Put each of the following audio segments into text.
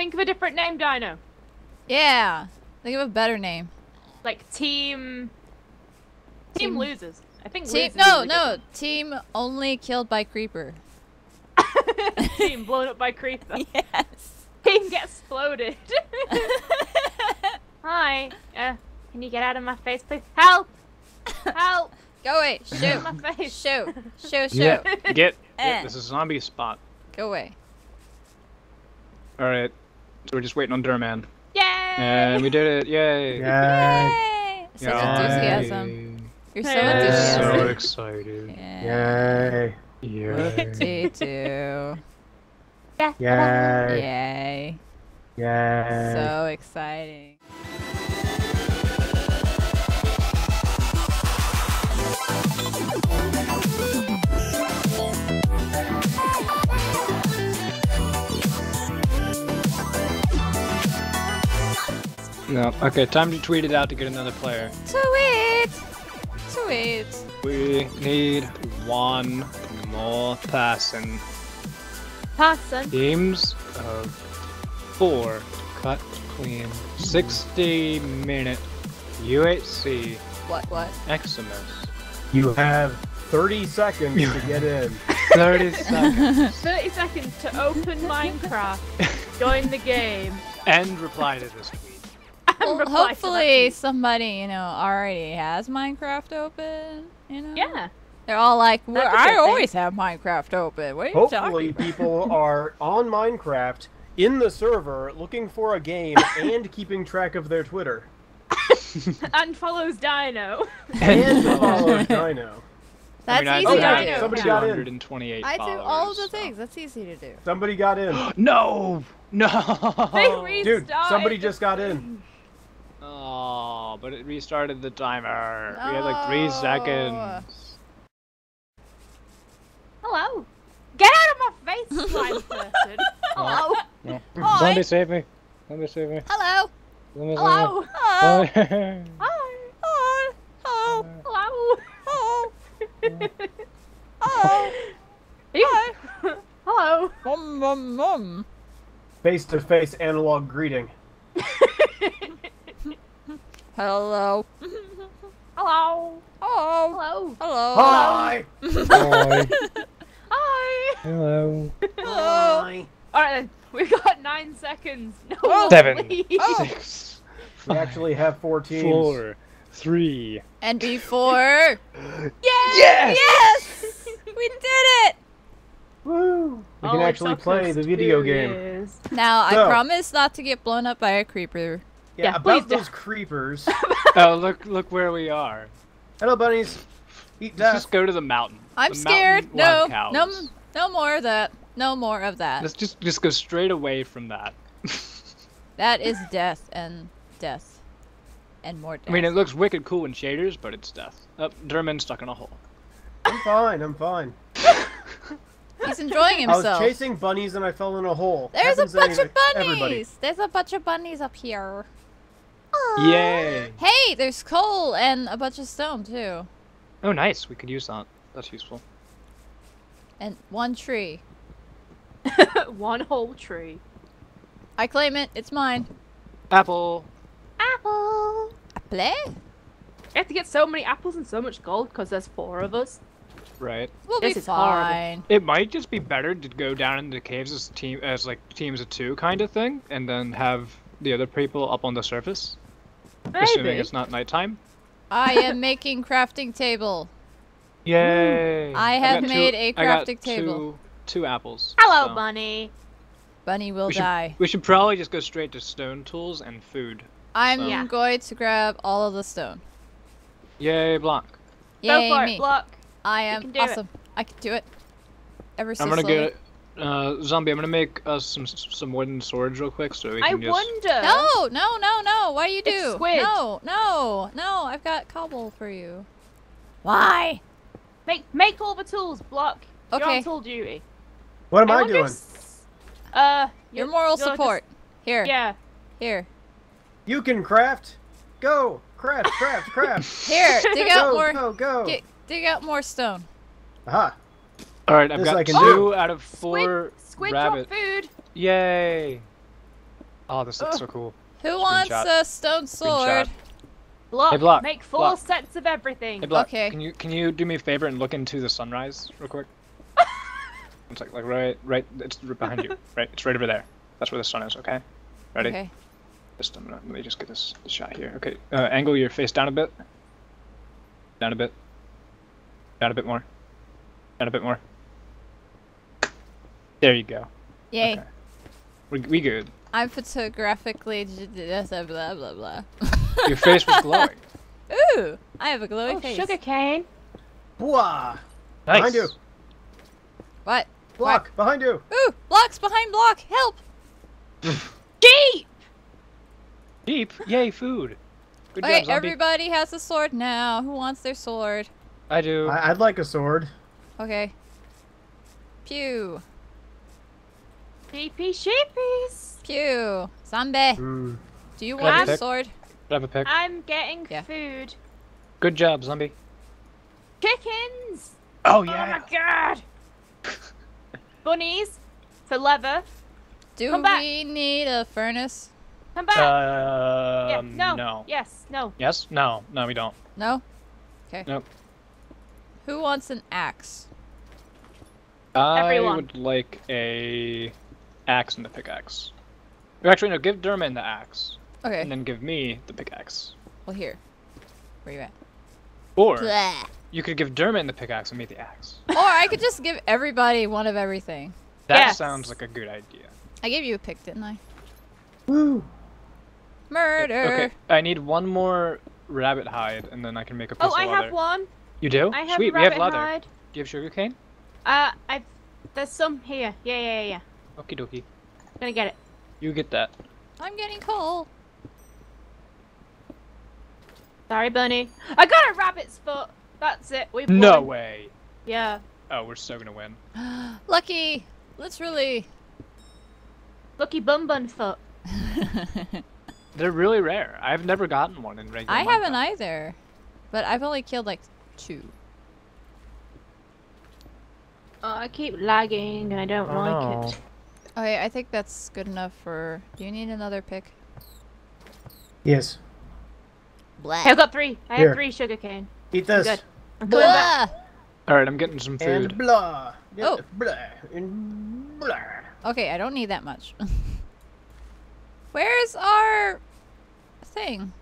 think of a different name, Dino. Yeah. Think of a better name. Like team. Team, Team- losers. I think Team. losers No, is no. Team only killed by creeper. team blown up by creeper. Yes. Team gets exploded. Hi. Uh, can you get out of my face, please? Help! Help! Go away. Shoot. my face. Shoot. Shoot. Shoot. Yeah, get. Eh. Yeah, this is zombie spot. Go away. All right, so we're just waiting on Durman, Yay! and we did it! Yay! Yay! Yay! Such Yay. enthusiasm. You're so Yay. enthusiastic. So excited! Yeah. Yay! Yeah. Me too. Yeah. Yay! Yay. Yay! So exciting. No. Okay, time to tweet it out to get another player. Tweet! Tweet. We need one more person. Person. Teams of four. Cut clean. 60 minute UHC What? What? Eximius. You have 30 seconds to get in. 30 seconds. 30 seconds to open Minecraft, join the game, and reply to this tweet. And Well, reply to that hopefully somebody you know already has Minecraft open. You know. Yeah. They're all like, well, That's a I good thing. always have Minecraft open. What are you Hopefully, talking? people are on Minecraft in the server looking for a game and keeping track of their Twitter. And follows Dino. And follows Dino. That's I mean, easy I to do do. Somebody got in. 228 I do all of the followers, so- things. That's easy to do. Somebody got in. No! No! They. Dude, somebody just got in. Oh, but it restarted the timer. We had like three seconds. Hello. Get out of my face, slime person. Hello. Hi. Somebody save me. Somebody save me. Hello. Somebody Hello. Hello. save. Hi. Hi. Hello. Hello. Hello. Hello. You- Hello. Mum, mum, mum. Face to face analog greeting. Hello. Hello. Hello. Hello. Hello. Hi! Hi. Hi. Hello. Hello. Hi! All right then. We've got nine seconds. No Oh. more, Seven. please. Oh. Six. We actually have four teams. Four. Three. And before. Yay! Yes! Yes! We did it! Woo! We Oh, can it actually play the video game. years. Now, I promise not to get blown up by a creeper. Yeah, Yeah, please about do. those creepers. Oh, look! Look where we are. Hello, bunnies. Eat Let's just go to the mountain. I'm The scared. mountain No, no, no more of that. No more of that. Let's just just go straight away from that. That is death and death. And more death. I mean, it looks wicked cool in shaders, but it's death. Oh, Durman's stuck in a hole. I'm fine. I'm fine. He's enjoying himself. I was chasing bunnies and I fell in a hole. There's a Happens to bunch of bunnies. Everybody. There's a bunch of bunnies up here. Yay! Hey, there's coal and a bunch of stone too. Oh, nice. We could use that. That's useful. And one tree. One whole tree. I claim it. It's mine. Apple. Apple. I play. You have to get so many apples and so much gold because there's four of us. Right. We'll This be is horrible. fine. It might just be better to go down into caves as team as like teams of two kind of thing, and then have the other people up on the surface, assuming it's not nighttime. I am making crafting table. Yay! I I've have got made two, a I got crafting table. Two, two apples. Hello, so bunny. Bunny will We should, die. we should probably just go straight to stone tools and food. I'm so- Yeah. going to grab all of the stone. Yay, block. Yay, Go for me. it, Block. I am can do it. awesome. I can do it. Ever so I'm gonna slowly. get uh, zombie. I'm gonna make us some some wooden swords real quick so we I can just. I wonder. No, no, no, no. Why you do? It's do? squid. No, no, no. I've got cobble for you. Why? Make make all the tools, Block. You're Okay. on tool duty. What am I, wonder doing? if Uh, Your you're- moral you're just- support. Here, Yeah. here, You can craft. Go. Craft, craft, craft. here. Dig out go, more. go, go. Get, dig out more stone. Aha. All right, I've This I got can two do. out of four Squid, squid rabbit. drop food. Yay! Oh, this looks so cool. Who wants a stone sword? Block. Hey, Block, Make four Block. sets of everything. Hey, Block, Okay. Can you can you do me a favor and look into the sunrise real quick? it's like like right right. It's right behind you. Right. It's right over there. That's where the sun is. Okay. Ready? Okay. Just I'm gonna, let me just get this, this shot here. Okay. Uh, angle your face down a bit. Down a bit. Down a bit more. Down a bit more. There you go. Yay. Okay. We we good. I'm photographically j- j- blah blah blah blah. Your face was glowing. Ooh, I have a glowing Oh, face. sugar cane. Blah. Nice. Behind you. What? Block. Behind you. Ooh, blocks behind block. Help! Jeep. Deep. Yay, food. Good okay, job, zombie. everybody has a sword now. Who wants their sword? I do. I- I'd like a sword. Okay. Pew. Sheepy sheepies. Pew. Zombie. Mm. Do you Can I want have a a pick? sword? Do I have a pick. I'm getting Yeah. food. Good job, zombie. Chickens. Oh yeah! Oh yeah. my god. Bunnies. For leather. Do Come back. we need a furnace? Come back. yeah. Um, No. no. Yes. No. Yes? No. No, we don't. No? Okay. Nope. Who wants an axe? I Everyone. would like a axe and the pickaxe. Or Actually, no. Give Durman the axe, Okay. and then give me the pickaxe. Well, here. Where you at? Or Blah. you could give Durman the pickaxe and me the axe. Or I could just give everybody one of everything. That Yes. sounds like a good idea. I gave you a pick, didn't I? Woo. Murder. Okay. I need one more rabbit hide, and then I can make a piece Oh, of I leather. have one. You do? I have Sweet. a We have rabbit leather. hide. Do you have sugarcane? Uh, I've. There's some here. Yeah, yeah, yeah, yeah. Okie dokie. Gonna get it. You get that. I'm getting coal. Sorry, bunny. I got a rabbit's foot. That's it. We won. No way. Yeah. Oh, we're so gonna win. Lucky. Literally. Lucky bum bun foot. They're really rare. I've never gotten one in regular. I haven't either. But I've only killed like two. Oh, I keep lagging and I don't Oh, like no. it. Okay, I think that's good enough for. Do you need another pick? Yes. Black. I've got three. I Here. have three sugarcane. Eat this. Good. I'm coming back. All right, I'm getting some food. Oh. And blah. Get Oh. Blah. And blah. Okay, I don't need that much. Where's our thing?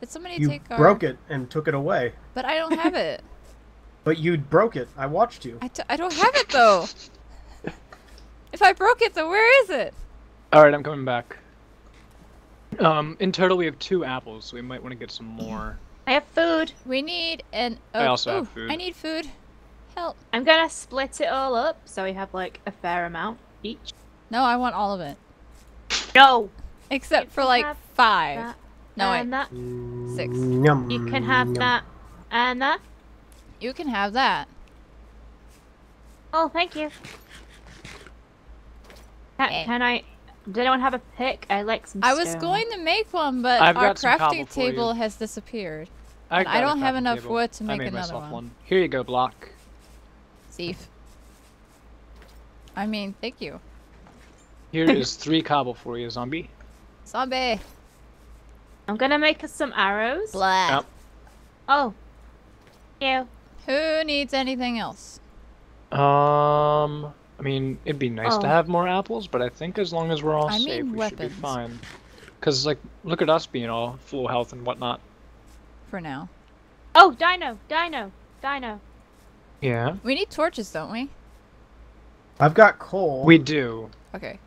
Did somebody You take our? broke it and took it away. But I don't have it. But you broke it. I watched you. I, t- I don't have it though. if I broke it, though, where is it? All right, I'm coming back. Um, in total we have two apples, so we might want to get some more. I have food. We need an. I oh, also have food. I need food. Help! I'm gonna split it all up so we have like a fair amount each. No, I want all of it, No. except You for like five. That No, and wait. that. Six. Yum, You can have yum. that and that. You can have that. Oh, thank you. Can, Eh. can I? Does anyone have a pick? I like some. I was going to make one, but I've our got some cobble crafting for you. table has disappeared. I, And I don't have enough table. wood to I make made another myself one. Here you go, block. Thief. I mean, thank you. Here is three cobble for you, zombie. Zombie. I'm gonna make us some arrows. Blah. Yep. Oh. You. Who needs anything else? Um, I mean, it'd be nice to Oh. have more apples, but I think as long as we're all I safe, mean we should be fine. Cause like, look at us being all full health and whatnot. For now. Oh, dino, dino, dino. Yeah, We need torches, don't we? I've got coal. we do. Okay.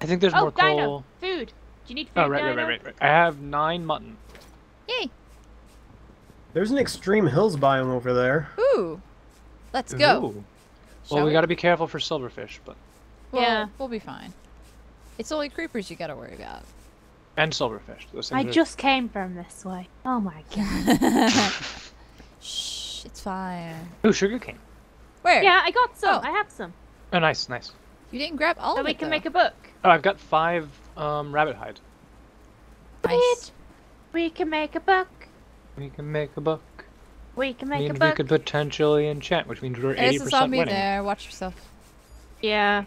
I think there's oh, more dino. Food. Do you need oh, food, Oh, right, right, dino? right, right, right. I have nine mutton. Yay. There's an extreme hills biome over there. Ooh. Let's go. Ooh. Shall Well, we gotta be careful for silverfish, but Well, Yeah. We'll be fine. It's only creepers you gotta worry about. and silverfish. Those I things are- just came from this way. Oh my god. Shh, it's fine. Ooh, sugarcane. Where? yeah, I got some. Oh. I have some. Oh, nice, nice. You didn't grab all So of we can though. make a book. Oh, I've got five um rabbit hide. Nice. We can make a book. We can make a book. We can make means a we could potentially enchant, which means we're 80 winning. There's a percent zombie winning. there. Watch yourself. Yeah.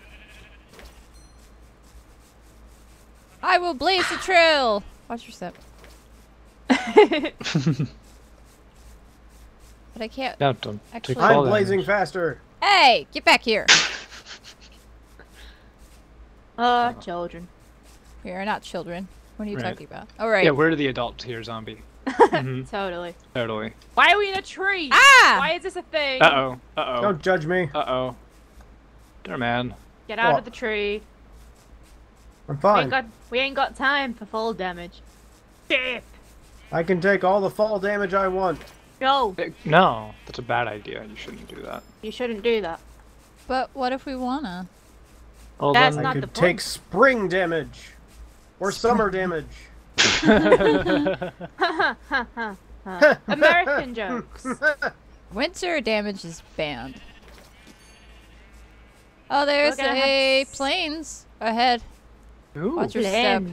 I will blaze the trail. Watch your step. But I can't. No, don't. Actually- I'm blazing damage. faster. Hey, get back here. oh, children. We are not children. What are you Right. talking about? All right. Yeah, we're the adults here, zombie. Mhm, Totally. totally. Why are we in a tree? ah! Why is this a thing? Uh oh. Uh oh. Don't judge me. Uh oh. Durman. Get out What? of the tree. I'm We fine. ain't got we ain't got time for fall damage. Dip. I can take all the fall damage I want. Go. Eh, No, that's a bad idea. You shouldn't do that. You shouldn't do that. But what if we wanna? Well, That's then- I Not the could point. take spring damage. Or summer damage. American jokes. Winter damage is banned. Oh, there's We're gonna have a s- plains ahead. Ooh, Watch your step.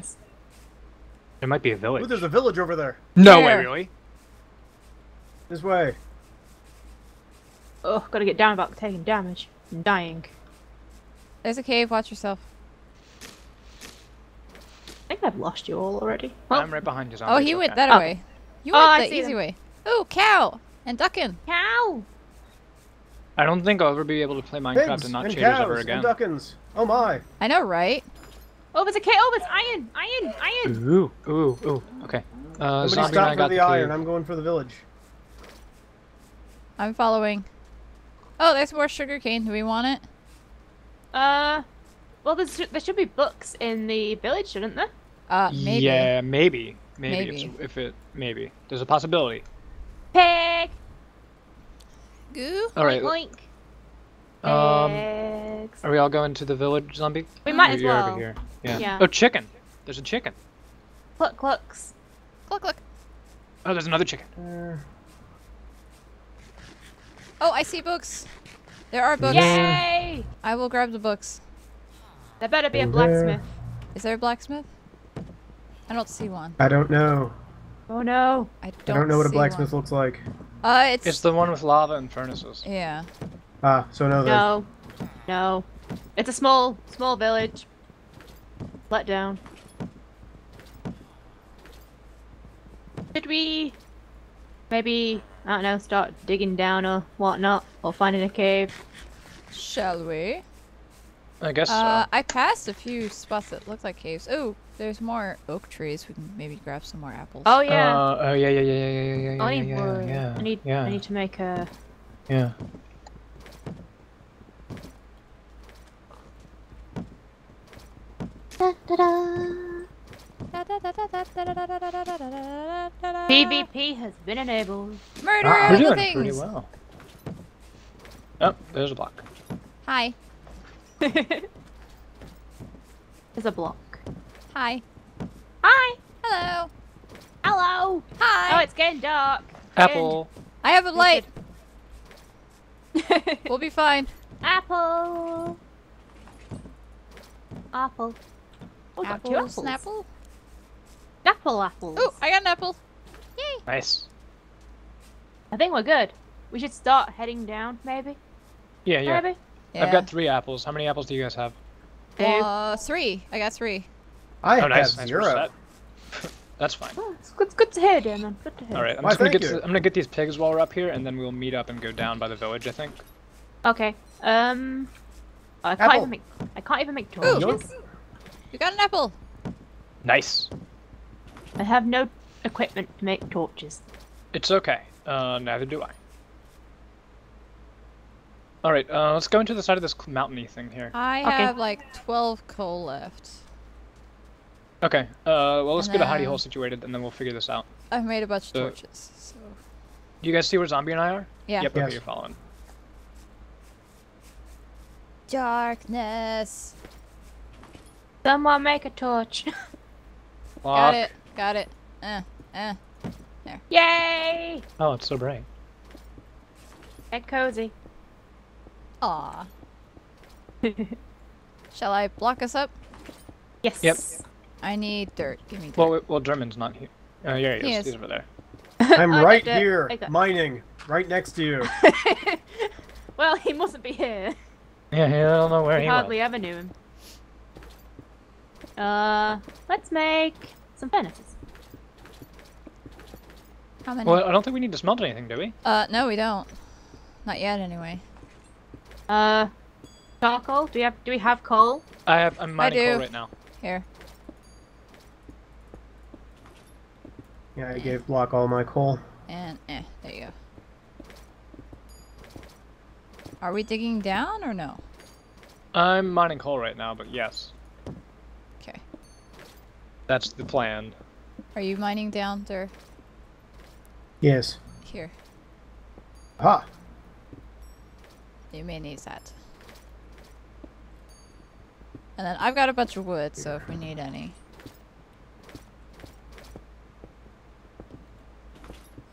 There might be a village. Ooh, village. there's a village over there. No way, really? This way. Oh, gotta get down about taking damage. I'm dying. There's a cave. Watch yourself. I think I've lost you all already. Well, I'm right behind you, zombie. Oh, he went okay. that Oh. way. You Oh, went I the easy them. way. Ooh, cow and ducking. cow. I don't think I'll ever be able to play Minecraft Pigs and not and cheaters cows ever and again. duckins. Oh my. I know, right? Oh, it's a cave. Oh, it's iron. Iron. Iron. Ooh, ooh, ooh. Okay. Uh, Somebody zombie and I stop for got the, the iron. cave. I'm going for the village. I'm following. Oh, there's more sugarcane. Do we want it? Uh, well, there's, there should be books in the village, shouldn't there? Uh, maybe. Yeah, maybe. Maybe. Maybe. If, if it, maybe. There's a possibility. Pig. Goo. All right. Oink. Um, Pigs. are we all going to the village, zombie? We might Or as you're well. over here. Yeah. Yeah. Oh, chicken. There's a chicken. Cluck clucks. Look, look. Oh, there's another chicken. Uh, Oh, I see books. There are books. Yay! I will grab the books. There better be a blacksmith. Is there a blacksmith? I don't see one. I don't know. Oh no. I I don't. don't know what a blacksmith One. looks like. Uh, it's. It's the one with lava and furnaces. Yeah. Ah, so no then. No. No. It's a small, small village. Let down. Should we maybe, I don't know, start digging down or whatnot? Or finding a cave? Shall we? I guess Uh, so. I passed a few spots that looked like caves. Oh, there's more oak trees. We can maybe grab some more apples. Oh yeah. Uh, oh yeah, yeah, yeah, yeah, yeah, yeah, yeah, I yeah, need yeah, wood. yeah, I need yeah, I need to make a yeah. PvP has been enabled. Murder Ah, all We're the doing things. pretty well. Oh, there's a block. Hi. There's a block. Hi. Hi. Hello. Hello. Hi. Oh, it's getting dark. Apple. I have a light. We'll be fine. Apple. Apple. Oh, got two Apples. apples. Apple. Apple. Oh, I got an apple. Yay. Nice. I think we're good. We should start heading down, maybe. Yeah, yeah. Maybe. I've got three apples. How many apples do you guys have? Two. Uh, three. I got three. I oh, have nice. nice. zero. We're set. That's fine. Oh, it's good, it's good to hear, Damon. Good to hear. All right. I'm Why, just gonna get. you. To, I'm gonna get these pigs while we're up here, and then we'll meet up and go down by the village. I think. Okay. Um. I can't Apple. even make. I can't even make Ooh. torches. You got an apple. Nice. I have no equipment to make torches. It's okay. Uh, neither do I. All right. Uh, let's go into the side of this mountainy thing here. I Okay. have like 12 coal left. Okay. Uh, well, let's And get a hidey hole situated, and then we'll figure this out. I've made a bunch of torches. So Do you guys see where zombie and I are? yeah. Yep. Yes. Okay, you're following. Darkness. Someone make a torch. Lock. Got it. Got it. Uh, uh. Yay! Oh, it's so bright. Get cozy. Aw. Shall I block us up? Yes. Yep. I need dirt. Give me dirt. Well, we- well, Durman's not here. Oh, yeah, he He is. is. He's over there. I'm I right here, mining, right next to you. well, he mustn't be here. Yeah, yeah, I don't know where We he hardly went. ever knew him. Uh, let's make some furnaces. How many? Well, I don't think we need to smelt anything, do we? Uh, no, we don't. Not yet, anyway. Uh, charcoal. Do we have? Do we have coal? I have. I'm mining do. coal right now. Here. Yeah, I gave Block all my coal. And eh, there you go. Are we digging down or no? I'm mining coal right now, but yes, Okay. that's the plan. Are you mining down there? Yes. Here. Ha! You may need that. And then I've got a bunch of wood, so if we need any.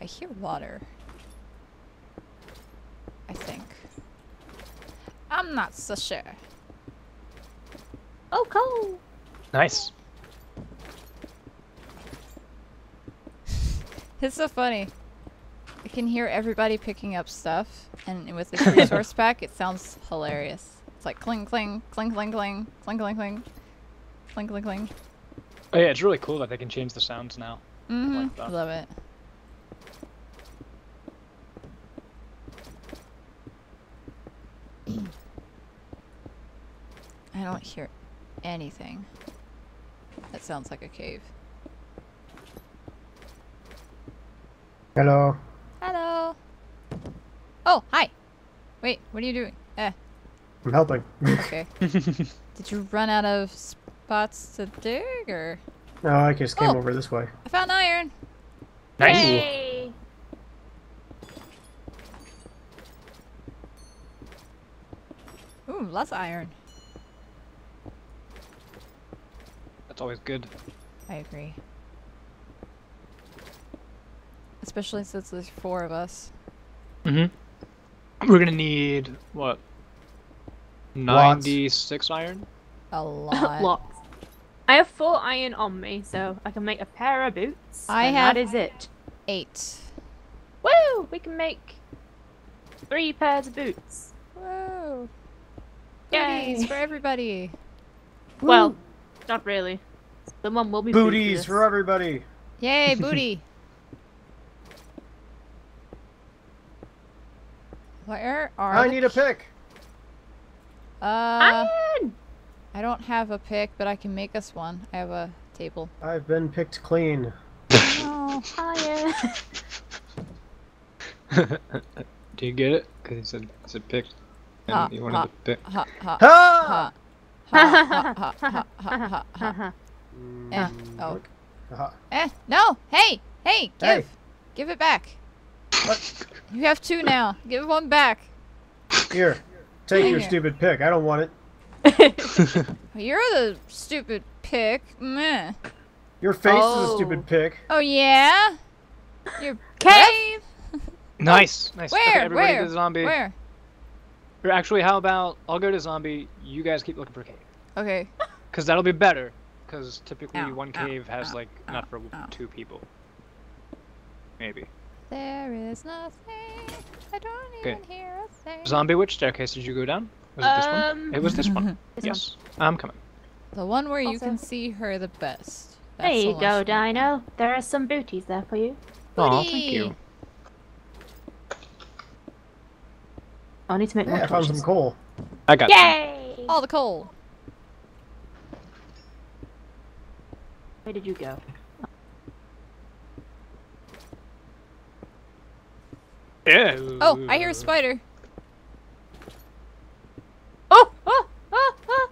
I hear water. I think. I'm not so sure. Oh, coal. Nice. It's so funny. I can hear everybody picking up stuff, and with this resource pack, it sounds hilarious. It's like cling, cling, cling, cling, cling, cling, cling, cling, cling, cling, cling. Oh yeah, it's really cool that they can change the sounds now. Mm-hmm. like that. Love it. I don't hear anything. That sounds like a cave. Hello. Hello. Oh, hi. Wait, what are you doing? Eh, I'm helping. okay. Did you run out of spots to dig, or? no, I just came Oh. over this way. I found iron. Nice. Yay! Ooh, lots of iron. That's always good. I agree. Especially since there's four of us. Mm-hmm. We're gonna need what? Ninety-six iron. A lot. Lots. I have four iron on me, so I can make a pair of boots. I and have- That is it. Eight. Woo! We can make three pairs of boots. Whoa. Yay! Booties for everybody. Well, not really. Someone will be Booties for everybody. Yay, booty. Where are I need a pick. Uh, Iron! I don't have a pick, but I can make us one. I have a table. I've been picked clean. Oh, Iron! Do you get it? Because he said, he said pick. And Ha, you wanted ha. to pick. ha, ha, Ha! ha. Ha, ha, ha, ha, ha, ha, ha. Eh, Mm, oh. ha. Eh, no! Hey! Hey! Give! Hey. Give it back! What? You have two now. Give one back. Here, take Dang your it. stupid pick. I don't want it. You're the stupid pick. Meh. Your face is a Oh. stupid pick. Oh, yeah? Your Cave! Nice, nice. Where? Okay, everybody Where? to zombie. Where? Or actually, how about I'll go to zombie. You guys keep looking for cave. Okay. Because that'll be better. Because typically Ow, one ow, cave has ow, like ow, enough for ow. two people. Maybe. There is nothing. I don't Okay. even hear a thing. Zombie, which staircase did you go down? Was it this one? Um, It was this one. This one. yes. I'm coming. The one where you can see her the best. There you the go, one. Dino. There are some booties there for you. Oh, thank you. I need to make Yeah, more I found some coal. I got you. Yay! All the coal. Where did you go? Ew. Oh, I hear a spider. Oh! Oh! Oh! Oh!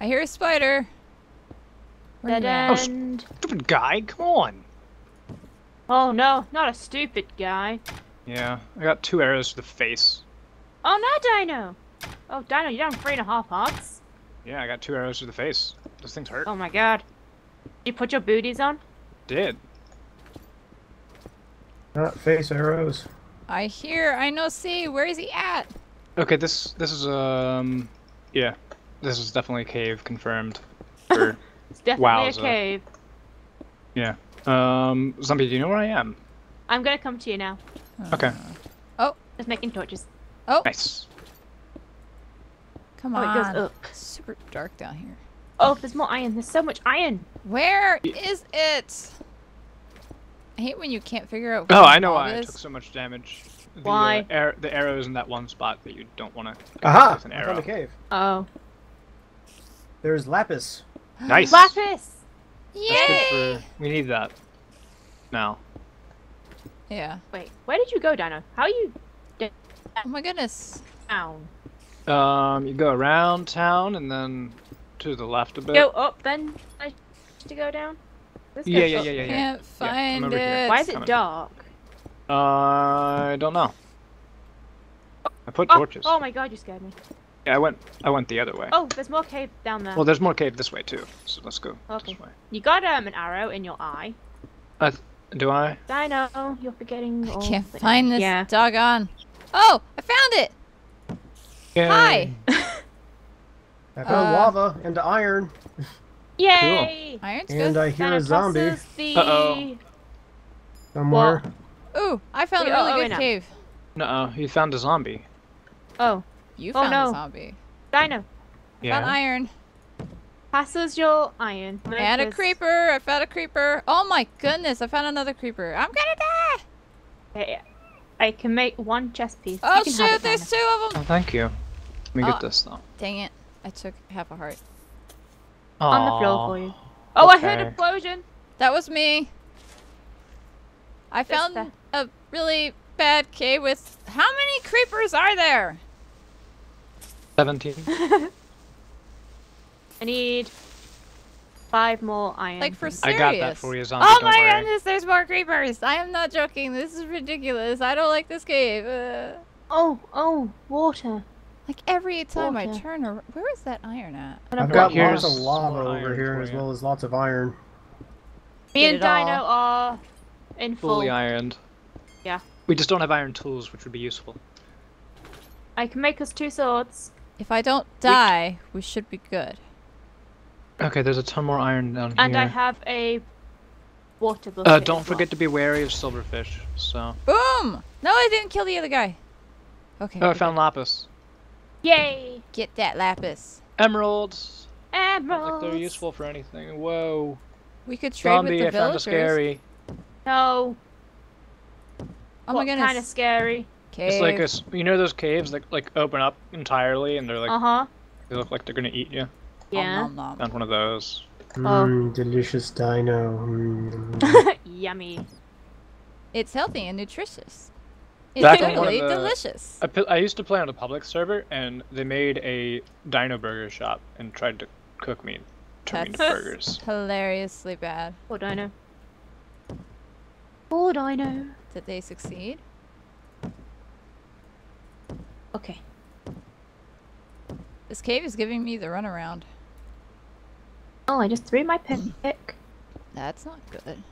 I hear a spider. Where Dead you at? Oh, end. Stupid guy, come on. Oh no, not a stupid guy. Yeah, I got two arrows to the face. Oh no, Dino! Oh, Dino, you're down three and a half hearts. Yeah, I got two arrows to the face. Those things hurt. Oh my god. Did you put your booties on? Did. Not face arrows. I hear. I know. See, where is he at? Okay, this this is um, yeah, this is definitely a cave confirmed. For It's definitely Wowza. a cave. yeah. Um, zombie, do you know where I am? I'm gonna come to you now. Okay. Oh. Just making torches. Oh, Nice. Come Oh, it goes on. up. It's super dark down here. Oh, there's more iron. There's so much iron. Where is it? I hate when you can't figure out. Oh, I know mob why I took so much damage. The, Why? Uh, ar- the arrow is in that one spot that you don't want to. Aha! With an I found arrow. a cave. Oh. There's lapis. Nice. Lapis! Yay! for. We need that. Now. Yeah. Wait, where did you go, Dino? How are you Oh my goodness. down? Um, you go around town and then to the left a bit. Go up, then I to go down? This Yeah, goes yeah, up. yeah, yeah, yeah. Can't find over here. it. Why is it Coming. dark? Uh, I don't know. I put Oh, torches. oh my god, you scared me. Yeah, I went. I went the other way. Oh, there's more cave down there. Well, there's more cave this way too. So let's go Okay. this way. You got um an arrow in your eye. Uh, do I? Dino, you're forgetting. I all can't the- find this Yeah. doggone. Oh, I found it. Hi. I found Uh, lava and iron, Yay! Iron's and good. I hear Dino a zombie the. Uh-oh. somewhere. Ooh, I found Wait, a oh, really oh, good wait, no. cave. No, you found a zombie. Oh, You Oh, found no. a zombie. Dino, Yeah. Found iron. passes your iron. And a creeper. I found a creeper. Oh my goodness, I found another creeper. I'm gonna die. Okay, I can make one chest piece. Oh You can have shoot, it, there's two of them. Oh, thank you. Let me Oh. get this though. Dang it. I took half a heart. on the floor for you. Oh, I heard Okay. explosion. That was me. I This found the- a really bad cave with. How many creepers are there? Seventeen. I need five more iron. Like for I serious. got that for you, zombie. Oh don't my worry. goodness, there's more creepers. I am not joking. This is ridiculous. I don't like this cave. Uh, Oh, oh, water. Like every time I turn around. Where is that iron at? I've I've got Here's lots of lava over here as well as lots of iron. Me and it all. Dino are in full. Fully ironed. Yeah. We just don't have iron tools, which would be useful. I can make us two swords. If I don't die, we should be good. Okay, there's a ton more iron down here. And I have a water bucket. uh, don't well. forget to be wary of silverfish. So. Boom! No, I didn't kill the other guy. Okay. Oh, I found good. lapis. Yay! Get that lapis. Emeralds. Not Emeralds. like they're useful for anything. Whoa. We could trade Zombie, with I the found a scary. No. Oh my goodness. Kind of scary. Cave. It's like a, s- you know those caves that like open up entirely and they're like Uh huh. they look like they're gonna eat you. Yeah. nom, nom. Found one of those. Oh. Mmm, delicious dino. Mm. Yummy. It's healthy and nutritious. It's Back on one of totally the- delicious. I, I used to play on a public server and they made a dino burger shop and tried to cook me, turn me into burgers. Hilariously bad. Poor Dino. Poor Dino. Did they succeed? Okay. This cave is giving me the runaround. Oh, I just threw my pick. pick. That's not good.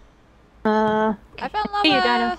Uh. I found See you, Dino.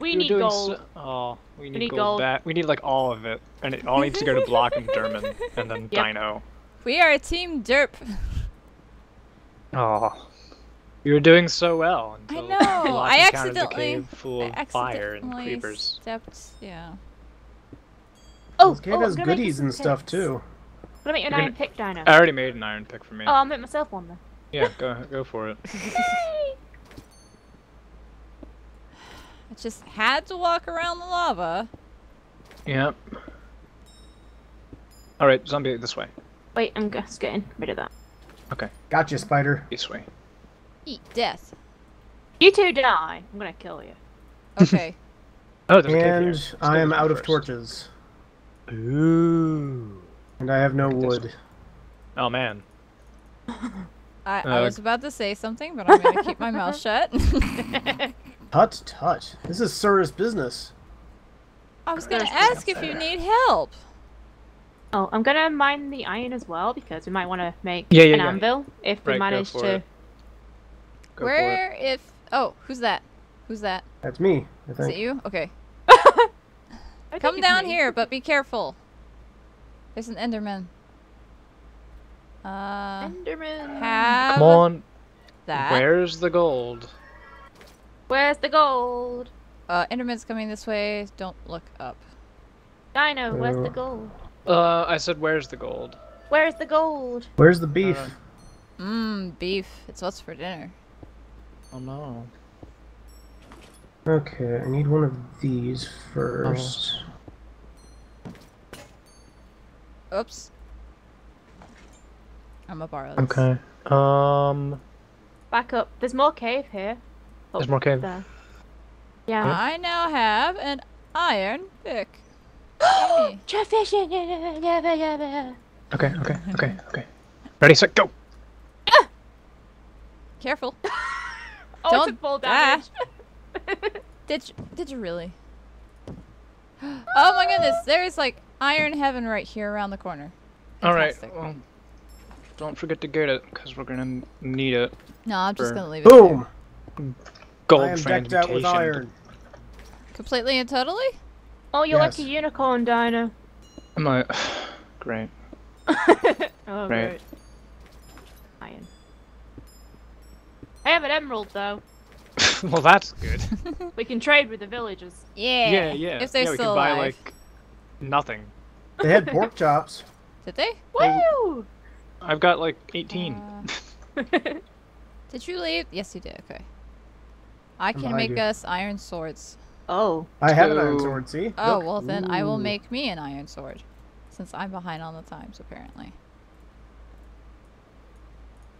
We You were need doing gold. So... Oh, we need, need gold, gold. back. We need like all of it, and it all needs to go to Block and Durman, and then Yep. Dino. We are a Team Derp. Oh. You were doing so well I know, Block I encountered the accidentally- cave full I of fire and accidentally creepers. Stepped. Yeah. Oh, This cave oh, has I'm goodies some and stuff too. I'm gonna make an You're iron pick, Dino. I already made an iron pick for me. Oh, I'll make myself one then. Yeah, go go for it. I just had to walk around the lava. Yep. All right, zombie this way. Wait, I'm just getting rid of that. Okay. Gotcha, spider. This way. Eat death. You two die. I'm gonna kill you. Okay. Oh, there's a cave here. And I am one out of torches. Ooh. And I have no Look at this wood. Oh man. I, I Uh, was about to say something, but I'm gonna keep my mouth shut. Tut tut. This is Sur's business. I was gonna There's ask if you need help. Oh, I'm gonna mine the iron as well because we might want to make Yeah, yeah, an yeah. anvil if we Right, go manage for to. it. Go for it. Where if oh, who's that? Who's that? That's me, I Is it you? Okay. Come down me. here, but be careful. There's an Enderman. Uh, Enderman. have Come on. that. Where's the gold? Where's the gold? Uh, Enderman's coming this way. Don't look up. Dino, where's the Uh, gold? Uh, I said, where's the gold? Where's the gold? Where's the beef? Uh, Mmm, beef. It's what's for dinner. Oh no. Okay, I need one of these first. Oops. I'm gonna borrow this. Okay. Um, Back up. There's more cave here. There's oh, more cave. There. Yeah. I now have an iron pick. Yummy. Traffic. Yeah, yeah, yeah, yeah, yeah. Okay, okay, okay, okay. Ready, set, go! Careful. Oh, Don't it took full die. damage. Did you, did you really? Oh my goodness, there's like iron heaven right here around the corner. Alright, well, don't forget to get it, because we're gonna need it. No, I'm just Sure. gonna leave it there. Boom! Gold I am decked out with transmutation. iron. Completely and totally? Oh, you're Yes. like a unicorn, Dino. I'm a... Great. Oh, Right. great. Iron. I have an emerald though. well, that's good. We can trade with the villagers. Yeah. yeah, yeah. If they're yeah, we still could buy, alive. like, nothing. They had pork chops. Did they? Woo! I've got, like, 18. Uh, did you leave? Yes, you did. Okay. I can make you. us iron swords. oh. I have an iron sword, see? Oh, Look. well then I will make me an iron sword. Since I'm behind on the times, apparently.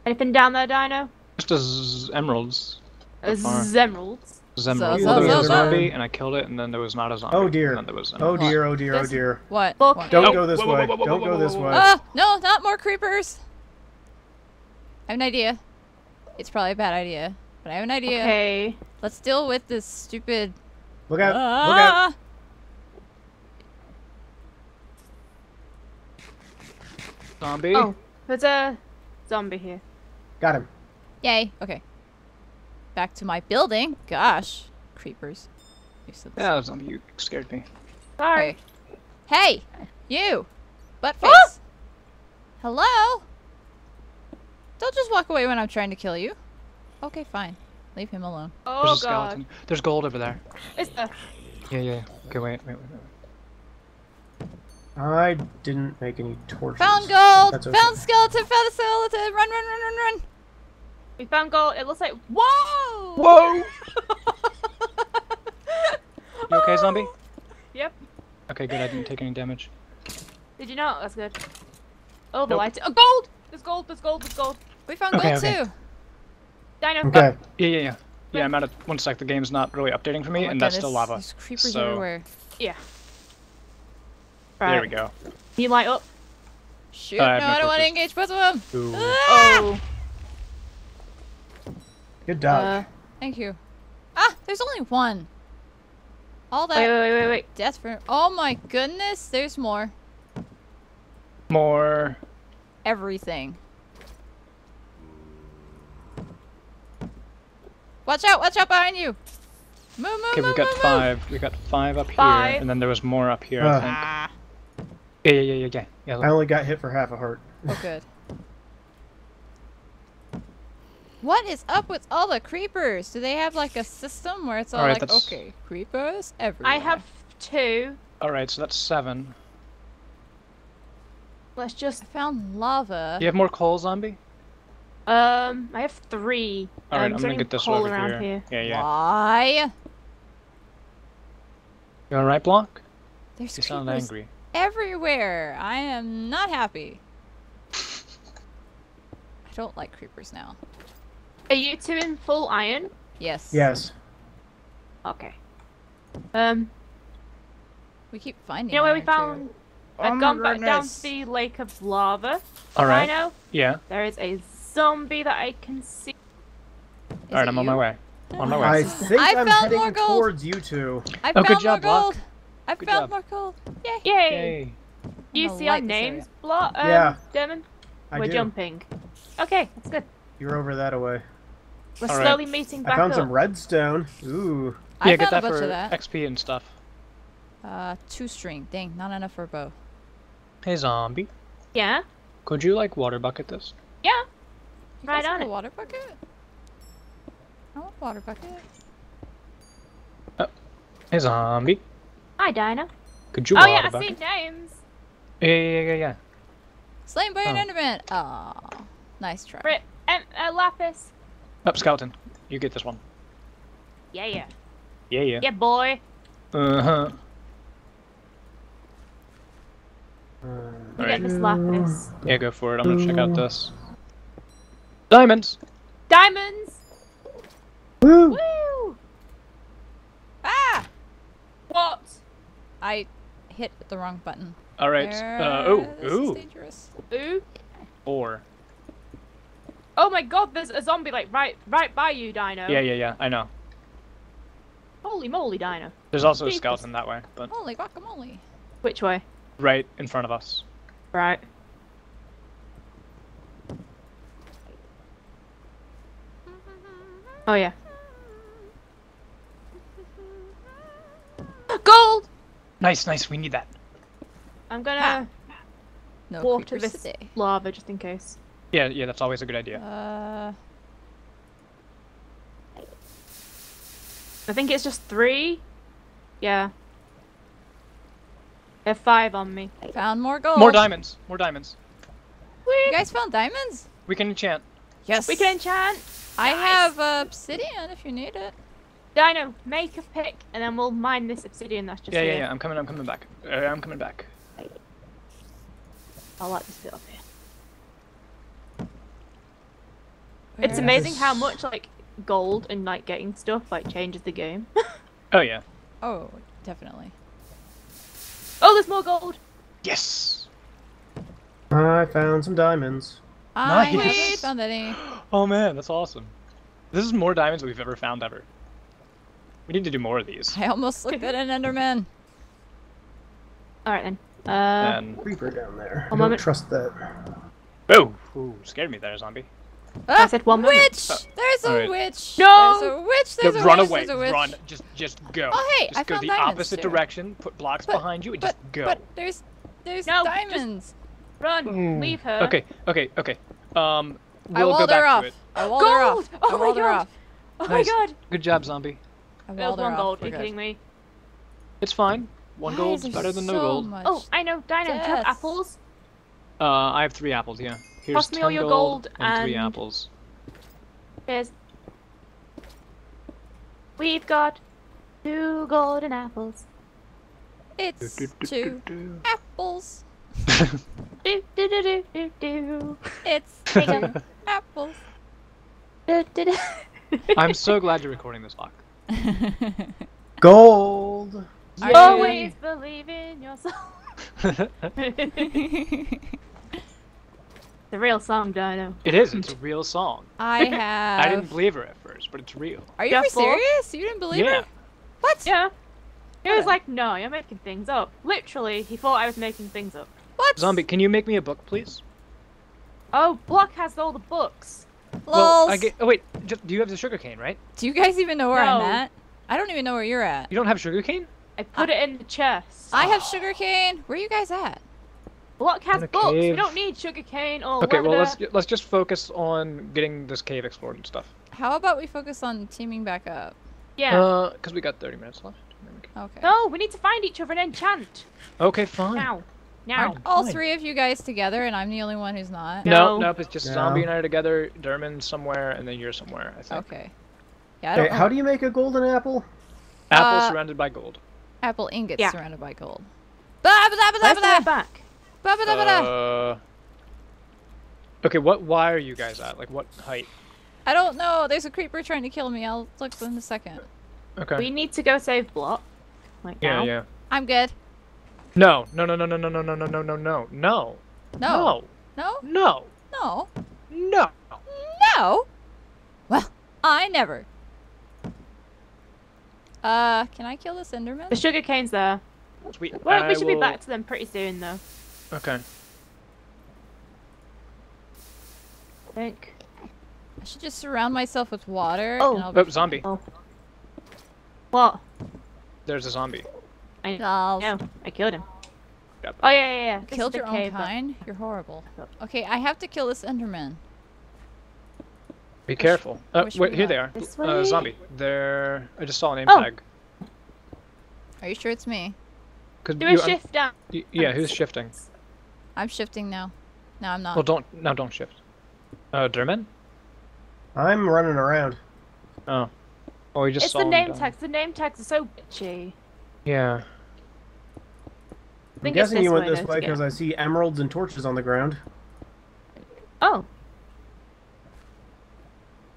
Anything down there, Dino? Just as emeralds. Far. Zemeralds. Zemerald. So- well, there was a zombie, and I killed it, and then there was not a zombie. Oh dear. And then there was Oh dear, oh dear, oh dear. What? Look. Don't go this whoa, whoa, way. whoa, whoa, Don't go this way. whoa. Ah, no, not more creepers. I have an idea. It's probably a bad idea, but I have an idea. Okay. Let's deal with this stupid. Look out! Look out! Ah! Zombie? Oh, there's a zombie here. Got him. Yay. Okay. Back to my building. Gosh, creepers. Useless. Yeah, zombie, you scared me. Sorry. Hey, you, buttface. Hello. Don't just walk away when I'm trying to kill you. Okay, fine. Leave him alone. Oh There's a god. skeleton. There's gold over there. Is there? Yeah, yeah. Okay, wait, wait, wait. wait. I didn't make any torches. Found gold. Okay. Found skeleton. Found a skeleton. Run, run, run, run, run. We found gold. It looks like. Whoa! Whoa! You okay, zombie? Yep. Okay, good. I didn't take any damage. Did you know? That's good. Oh, the Nope. light. Oh, gold! There's gold. There's gold. There's gold. We found Okay, gold okay. too. Dino. Okay. Yeah, yeah, yeah. Yeah, I'm at a one sec. The game's not really updating for me, Oh my and that's still lava. There's creepers So- everywhere. Yeah. There we go. You light up. Shoot! I have no, no I don't want to engage both of them. Ooh. Ah! Oh. Good dodge. Uh, Thank you. Ah, there's only one. All that wait, wait, wait, wait, wait. death for. Oh my goodness, there's more. More. Everything. Watch out! Watch out behind you! Move, move, Okay, we move, got move, move. five. We got five up Five. here, and then there was more up here. Ah. I think. Ah. Yeah, yeah, yeah, yeah, yeah. I yeah. only got hit for half a heart. Oh, good. What is up with all the creepers? Do they have like a system where it's all Alright, like, that's- okay, creepers everywhere? I have two. All right, so that's seven. Let's just. I found lava. Do you have more coal, zombie? Um, I have three. All right, um, I'm gonna get this coal over around here. here. Yeah, yeah. Why? You all right, Block? There's You sound angry. everywhere. I am not happy. I don't like creepers now. Are you two in full iron? Yes. Yes. Okay. Um, We keep finding. you know where we iron, too. found? I've Oh gone back down to the lake of lava. All right. Rhino, Yeah. there is a zombie that I can see. Is all right, I'm on my you? way. On my way. I think I I'm found more heading gold. towards you two. I Oh, found good job, more Block. gold. I Good found job. more gold. Yay. Yay! Yay. You gonna see our light this area. names, Block? Um, Yeah. Durman? I We're do. jumping. Okay, that's good. You're over that away. We're All right. slowly meeting I found up. some redstone. Ooh. I yeah, found get a that bunch for of that. XP and stuff. Uh, two string. Dang, not enough for a bow. Hey, zombie. Yeah? Could you like water bucket this? Yeah. You Right guys on have it. a water bucket? I want a water bucket. Hey, zombie. Hi, Dinah. Could you Oh water yeah, I bucket? see names. Yeah, yeah, yeah, yeah. Slain by an Oh. enderman. Aw, nice try. Rip. Um, uh, Lapis. Up, skeleton. You get this one. Yeah, yeah. Yeah, yeah. Yeah, boy. Uh huh. Uh, You Alright. get this Lapis. Yeah, go for it. I'm gonna check out this. Diamonds. Diamonds! Woo! Woo! Ah! What? I hit the wrong button. All right. Uh, oh, This is ooh, dangerous. Ooh. four. Oh my god, there's a zombie like right right by you, Dino. Yeah, yeah, yeah. I know. Holy moly, Dino. There's also a Jesus. skeleton that way, but Holy guacamole. Which way? right in front of us. Right. Oh yeah. Gold! Nice, nice. We need that. I'm gonna No water creepers this today. lava just in case. Yeah, yeah. That's always a good idea. Uh, I think it's just three. Yeah. I have five on me. found more gold. More diamonds. More diamonds. You guys found diamonds? We can enchant. Yes. We can enchant. I Nice. have uh, obsidian if you need it. Dino, make a pick, and then we'll mine this obsidian that's just Yeah, yeah, here. yeah. I'm coming. I'm coming back. Uh, I'm coming back. I like this bit up here. It's Where- amazing how much like gold and like getting stuff like changes the game. Oh yeah. Oh, definitely. oh, there's more gold. Yes. I found some diamonds. I Nice. haven't found any. Oh man, that's awesome. This is more diamonds than we've ever found ever. We need to do more of these. I almost looked at an enderman. All right then. Uh, And Creeper down there. I don't moment. trust that. oh, ooh, scared me there, zombie. Ah, said one moment. witch! There's a alright. witch! No! There's a witch! Go, There's a run witch! away. There's a witch! Run. Just, just go. Oh, hey, just I go found the diamonds, opposite too. direction. Put blocks But- behind you and but, just go. But there's there's No, just- diamonds. Run, Mm. leave her. Okay, okay, okay. Um, I we'll go walled back her to off. it. I walled her Gold! off. Oh I my walled her God. off. Oh Nice. my god. Good job, zombie. I There's walled her one off. gold. Are We're you kidding me? It's fine. One Why gold's is better than no gold. much Oh, I know. Dino, do you have apples? Uh, I have three apples. Yeah. Here's Toss me all your gold gold and three apples. Cheers. We've got two golden apples. It's Do, do, two do, do, apples. Do do do do do do. It's There you apples. Do, do, do. I'm so glad you're recording this vlog. Gold. Are you- Always believe in yourself. The real song, Dino. it is. It's a real song. I have. I didn't believe her at first, but it's real. Are you Just for serious? You didn't believe Yeah. her? What? Yeah. He was like, no, you're making things up. Literally, he thought I was making things up. What? Zombie, can you make me a book, please? Oh, Block has all the books. Well, I get. Oh wait, just, do you have the sugarcane, right? Do you guys even know where I'm at? I don't even know where you're at. You don't have sugarcane? I put it in the chest. I have sugarcane. Where are you guys at? Block has In a books. We don't need sugarcane or Okay, well let's let's just focus on getting this cave explored and stuff. How about we focus on teaming back up? Yeah. Uh, because we got 30 minutes left. Okay. no, we need to find each other and enchant. Okay, fine. Now. Now. Aren't all fine. three of you guys together and I'm the only one who's not? No, No. nope. It's just No. Zombie and I are together. Durman somewhere, and then you're somewhere. I think. Okay. Yeah, I don't Hey, how do you make a golden apple? Apple Uh, surrounded by gold. Apple ingots Yeah. surrounded by gold. Ba ba da ba da ba da back? ba ba da ba da. Uh. Okay, what? Why are you guys at? Like, what height? I don't know. There's a creeper trying to kill me. I'll look in a second. Okay. We need to go save Block. Like yeah, now. yeah. I'm good. No, no, no, no, no, no, no, no, no, no, no, no, no, No. no, No. no, No. no. No. Well, I never. Uh, can I kill this Enderman? The sugarcane's there. Sweet. Well, I we should be will- back to them pretty soon, though. Okay. I think. I should just surround myself with water. Oh. and I'll be Oh, zombie. Oh. What? There's a zombie. I Dolls. know. I killed him. Oh yeah, yeah, yeah. This Killed your own cave, but- kind? You're horrible. Okay, I have to kill this Enderman. Be careful. Uh, which wait, here up? they are. This Uh, zombie. They're. I just saw a name Oh. tag. Are you sure it's me? Cause Do you, a I'm- shift down. y- yeah, who's shifting? I'm shifting now. No, I'm not. Well, don't now. Don't shift. Uh, Durman. I'm running around. Oh. Oh, we just It's saw the name down. tags. The name tags are so bitchy. Yeah. I I'm think guessing you went this way because I see emeralds and torches on the ground. Oh,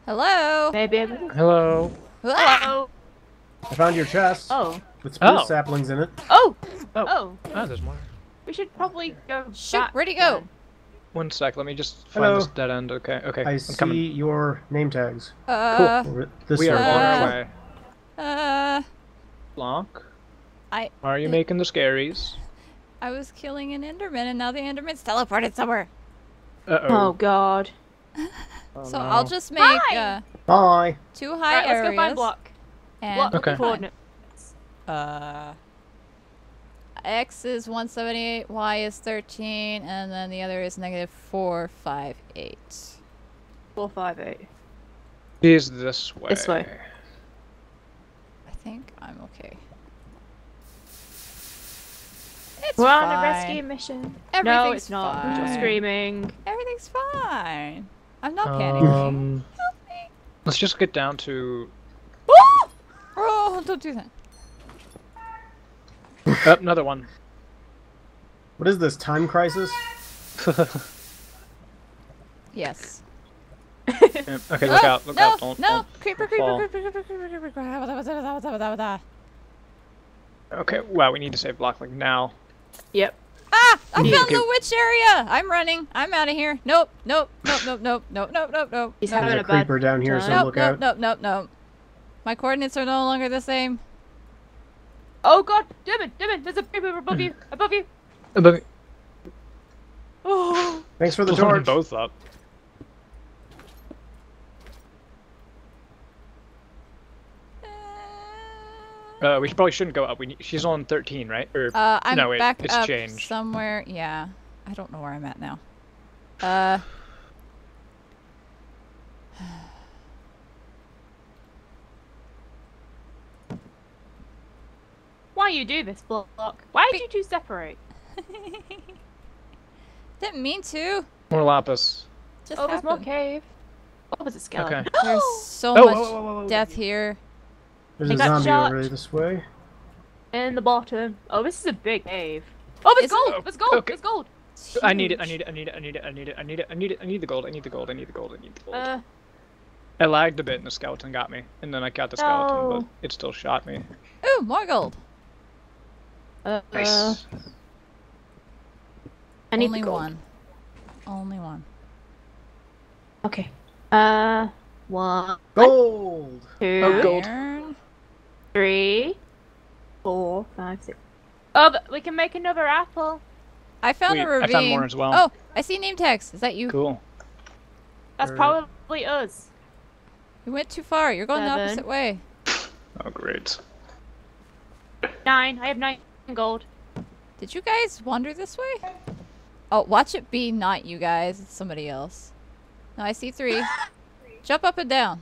Hello. maybe. I- Hello. Hello. I found your chest Oh. with spruce Oh. saplings in it. Oh. Oh. Oh. Ah, there's more. We should probably go. Shoot, back where'd he go? One sec. Let me just find Hello. this dead end. Okay. Okay. I I'm see coming. your name tags. Uh, Over This We are on Uh, our way. uh, Blanc. I- Why are you uh, making the scaries? I was killing an Enderman and now the Enderman's teleported somewhere. Uh Oh God. so I'll just make Hi. uh, Bye. two high Right, let's go find block. And Block Okay. coordinate. Uh, X is 178, Y is 13, and then the other is negative 458. Four five eight. He's this way. This way. I think I'm okay. It's We're on a rescue mission. no, it's not. We're just screaming. Everything's fine. I'm not panicking. Um, Help me. let's just get down to. Oh, don't do that. Oh, another one. What is this, time crisis? Yes. Okay, look Oh, out! Look no, out! Don't. no! don't Creeper, fall. creeper, creeper, creeper, creeper, creeper, creeper. Okay. Wow, we need to save block like now. Yep. Ah! I Yeah. found Okay. the witch area! I'm running. I'm out of here. Nope, nope, nope, nope, nope, nope, nope, nope, nope. He's nope. having There's a a bad creeper down here, so time. Nope, look nope, out. nope, nope, nope. My coordinates are no longer the same. Oh God, Devin, Devin, there's a creeper above you, above you. But Oh. Thanks for the blow torch. both up. Uh, we probably shouldn't go up. We need, she's on 13, right? Or Uh, I'm no, wait, back it's up changed. somewhere. Yeah, I don't know where I'm at now. Uh, Why you do this, block? Why did you two separate? didn't mean to. more lapis. Just oh, there's more cave. Oh, there's a skeleton. Okay. There's so Oh, much whoa, whoa, whoa, whoa. death here. There's I a got zombie shot. over this way. In the bottom. Oh, this is a big cave. Oh, there's Is it- gold. There's gold. Okay. There's gold. It's I need it. I need it. I need it. I need it. I need it. I need it. I need it. I need the gold. I need the gold. I need the gold. I need the gold. Uh, I lagged a bit and the skeleton got me. And then I got the skeleton, No. but it still shot me. Ooh, more gold. uh, Nice. I need Only the gold. one. Only one. Okay. Uh, one, Gold! two, Oh, gold. Iron. Three, four, five, six. Oh, but we can make another apple. I found Wait, a I ravine. found more as well. Oh, I see name tags. Is that you? Cool. That's Er, probably us. You went too far. You're going the opposite way. Oh, great. Nine. I have nine gold. Did you guys wander this way? Oh, watch it be not you guys. It's somebody else. No, I see three. Jump up and down.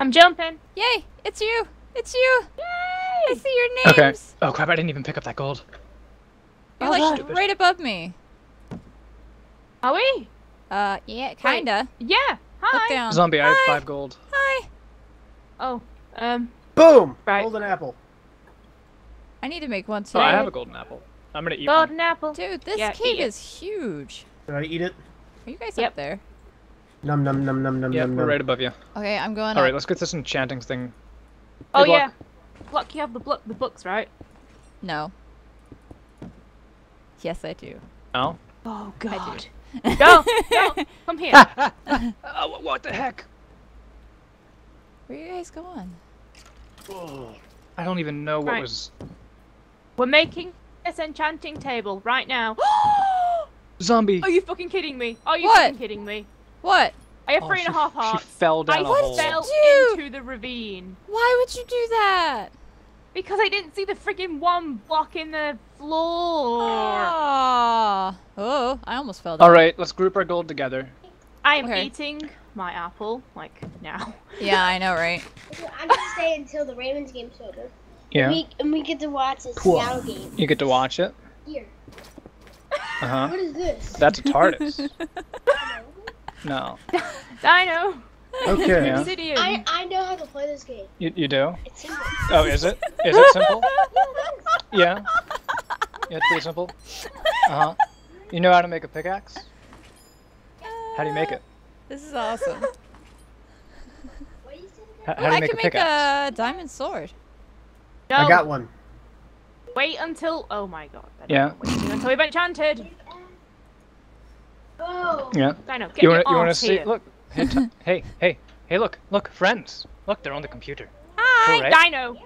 I'm jumping. Yay! It's you! It's you! Yay! I see your names! Okay. Oh crap! I didn't even pick up that gold. You're Oh, like God. right above me. Are we? Uh, yeah, kinda. Yeah. Hi. Look down. Zombie, I have five gold. Hi! Oh. Um. Boom! Right. Golden apple. I need to make one too. Oh, I have a golden apple. I'm gonna eat one. Golden apple. Dude, this Yeah, cave eat it. is huge. Did I eat it? Are you guys Yep. up there? Num num num num num Yeah, num we're num. right above you. Okay, I'm going All right, up. let's get this enchanting thing. Oh Good yeah. Block. You have the book. The books, right? No. Yes, I do. No. Oh I God. do. Go. Go. Come here. Oh, what the heck? Where are you guys going? Oh, I don't even know what Right. was. We're making this enchanting table right now. Zombie. Are you fucking kidding me? Are you What? fucking kidding me? What? I have Oh, three and a she- half She hearts. fell down I a hole. fell you? into the ravine Why would you do that? because I didn't see the freaking one block in the floor. Ah. Oh, I almost fell down. All right, let's group our gold together. I am Okay. eating my apple like now. Yeah, I know, right? I'm gonna stay until the Ravens game's over. Yeah. We, and we get to watch the Cool. Seattle game. You get to watch it. Here. Uh huh. What is this? That's a TARDIS. no. Dino. Okay. Yeah. Obsidian. I, I know how to play this game. You, you do? It's simple. Oh, is it? Is it simple? Yeah. Yeah, it's pretty simple. Uh huh. You know how to make a pickaxe? How do you make it? This is awesome. What do you say? How, how do you I make can a make pickaxe? a diamond sword. no, I got one. wait until. Oh my god. I don't Yeah. know, Wait until we've enchanted. Oh. Yeah. Dino, get You want to you want to see? here. Look. Hey, hey, hey, hey! Look, look, friends. Look, they're on the computer. Hi, Cool, right? Dino.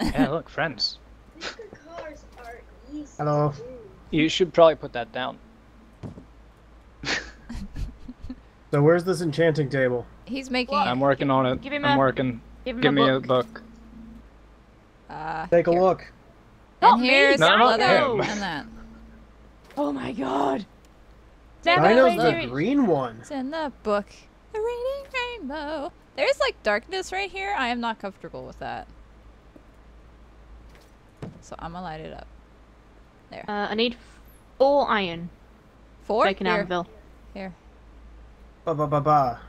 Yeah, look, friends. Cars are easy. Hello. You should probably put that down. So where's this enchanting table? He's making What? it. I'm working on it. Give him I'm a- working. Give him Give a me book. a book. Uh, Take a here. look. Not And me, here's No, not leather and that. Oh my god. Never Dino's played the green one. It's in the book. The reading rainbow. There's like darkness right here. I am not comfortable with that. So I'm gonna light it up. There. Uh, I need four iron. Four? Make an Here. anvil. Here. Ba ba ba ba.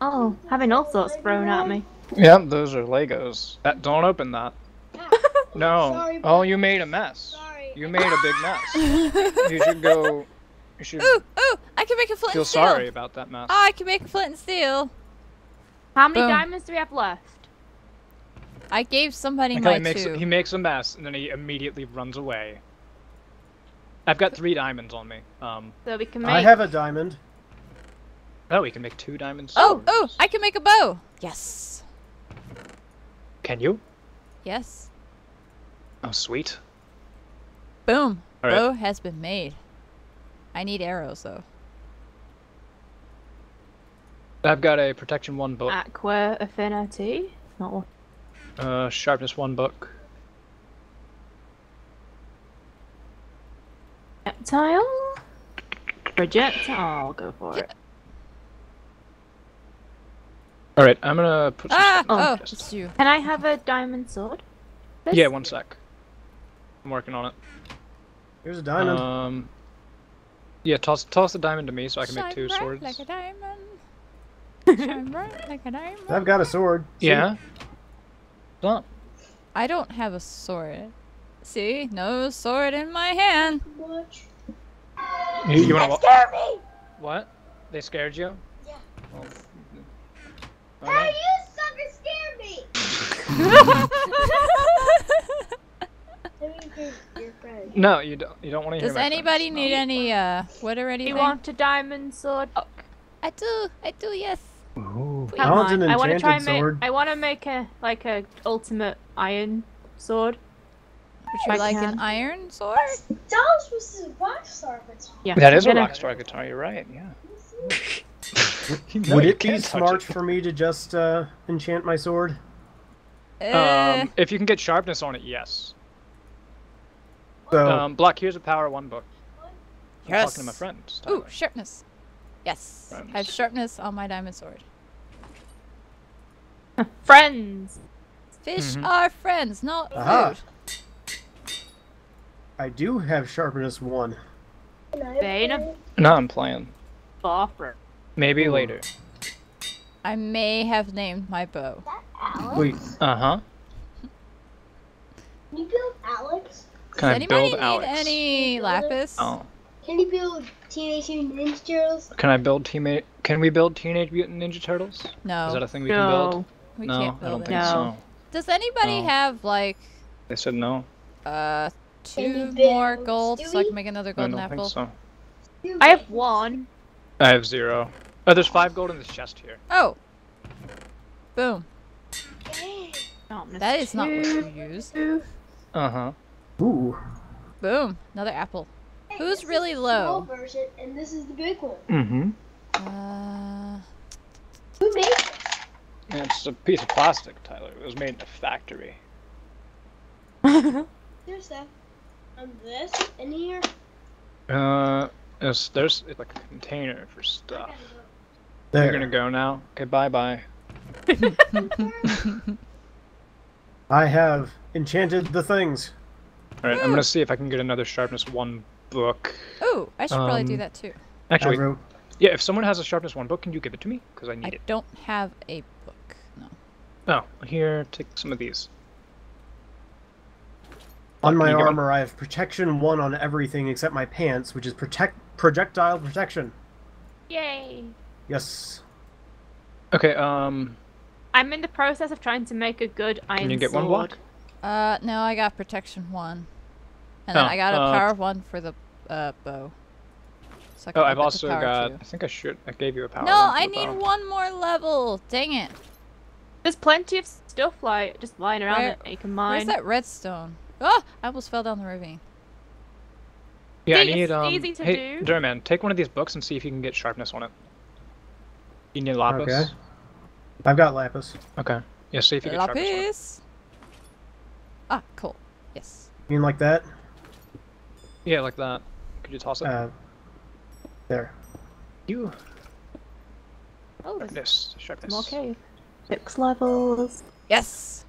Oh, having all sorts thrown at me. Yep, those are Legos. That don't open that. No. Sorry, oh, you made a mess. Sorry. You made a big mess. you should go. You should Ooh, ooh! I can make a flint feel and steel. sorry about that mess. Oh, I can make a flint and steel. How many Boom. diamonds do we have left? I gave somebody Okay, my he makes two. he makes a mess and then he immediately runs away. I've got three diamonds on me. Um, So we can make. I have a diamond. oh, we can make two diamonds. Oh, oh! I can make a bow. Yes. Can you? Yes. Oh, sweet. Boom. All right. Bow has been made. I need arrows though. I've got a protection one book, Aqua affinity. Not one. uh, sharpness one book. Projectile. Projectile. I'll go for it. All right, I'm gonna put some Ah! Oh, the chest. it's you. Can I have a diamond sword? please? Yeah, one sec. I'm working on it. Here's a diamond. Um, yeah, toss toss the diamond to me so I can make two bright swords. Like a diamond. Shine bright like a diamond. I've got a sword. See? Yeah. Stop. I don't have a sword. See, no sword in my hand. Much. You, you wanna wa- Scare me! what? They scared you? Yeah. Well, I How don't do know. you sucker scare me? No, you don't. You don't want to hear. Does anybody friends, need no. any uh wood or Do anything? you want a diamond sword? Oh, I do. I do. Yes. Ooh. I come want on. an I want to try and enchanted make. I want to make a like a ultimate iron sword. Would you I like an iron sword? Dallas was his rock star guitar. Yeah. That is a gonna- rockstar guitar. You're right. Yeah. Would it be smart it. for me to just uh, enchant my sword? Uh, Um, if you can get sharpness on it, yes. So Um, Black, here's a power one book. I'm yes. talking to my friends. Ooh, Tyler. sharpness. Yes. I have sharpness on my diamond sword. Friends. Fish Mhm. are friends, not Aha. food. I do have sharpness one. Bane. No, I'm playing. Boffer. Maybe Ooh. later. I may have named my bow. Wait, Uh huh. Can you build Alex? Can Does I anybody build need Alex? any lapis? Oh. Can you build Teenage Mutant Ninja Turtles? Can I build teammate? Can we build Teenage Mutant Ninja Turtles? No, Is that a thing we can build? No. we no, can't I don't it. think No. so. Does anybody No. have like They said no. uh two more build gold so I can make another I golden don't apple? think so. I have one. I have zero. Oh, there's five gold in this chest here. Oh. Boom. Dang. Sharpness That is not what two. you use. Uh huh. Ooh, Boom. Another apple. Hey, Who's this is really the low? Small version, and this is the big one. Mm-hmm. Uh, Who made this? It's a piece of plastic, Tyler. It was made in a factory. There's stuff. On this in here. Uh, it's, there's it's like a container for stuff. gotta go. There. You're gonna go now. Okay, bye bye. I have enchanted the things. All right, I'm gonna see if I can get another sharpness one book. Oh, I should probably do Um, that too. Actually, wrote. yeah. If someone has a sharpness one book, can you give it to me? Because I need I it. don't have a book. No. Oh, here, take some of these. On my Can you give 'em- armor, I have protection one on everything except my pants, which is protect projectile protection. Yay! Yes. Okay. Um. I'm in the process of trying to make a good iron sword. Can you get one sword. block? Uh, no, I got protection one, and then Oh, I got a uh, power one for the uh bow. So Oh, I've also got. two. I think I should. I gave you a power. No, I need bow. one more level. Dang it! There's plenty of stuff like just lying around Where- that you can Where's mine. that redstone? Oh, I almost fell down the ravine. Yeah, I need. it's Um. easy to hey, do. Durman, take one of these books and see if you can get sharpness on it. You need lapis. Okay. I've got lapis. Okay. Yeah, see if you get sharpness on. Lapis. Ah, cool. Yes. You mean like that? Yeah, like that. Could you toss it? Uh, there. you. oh, there's This sharpness. more cave. Six levels. Yes.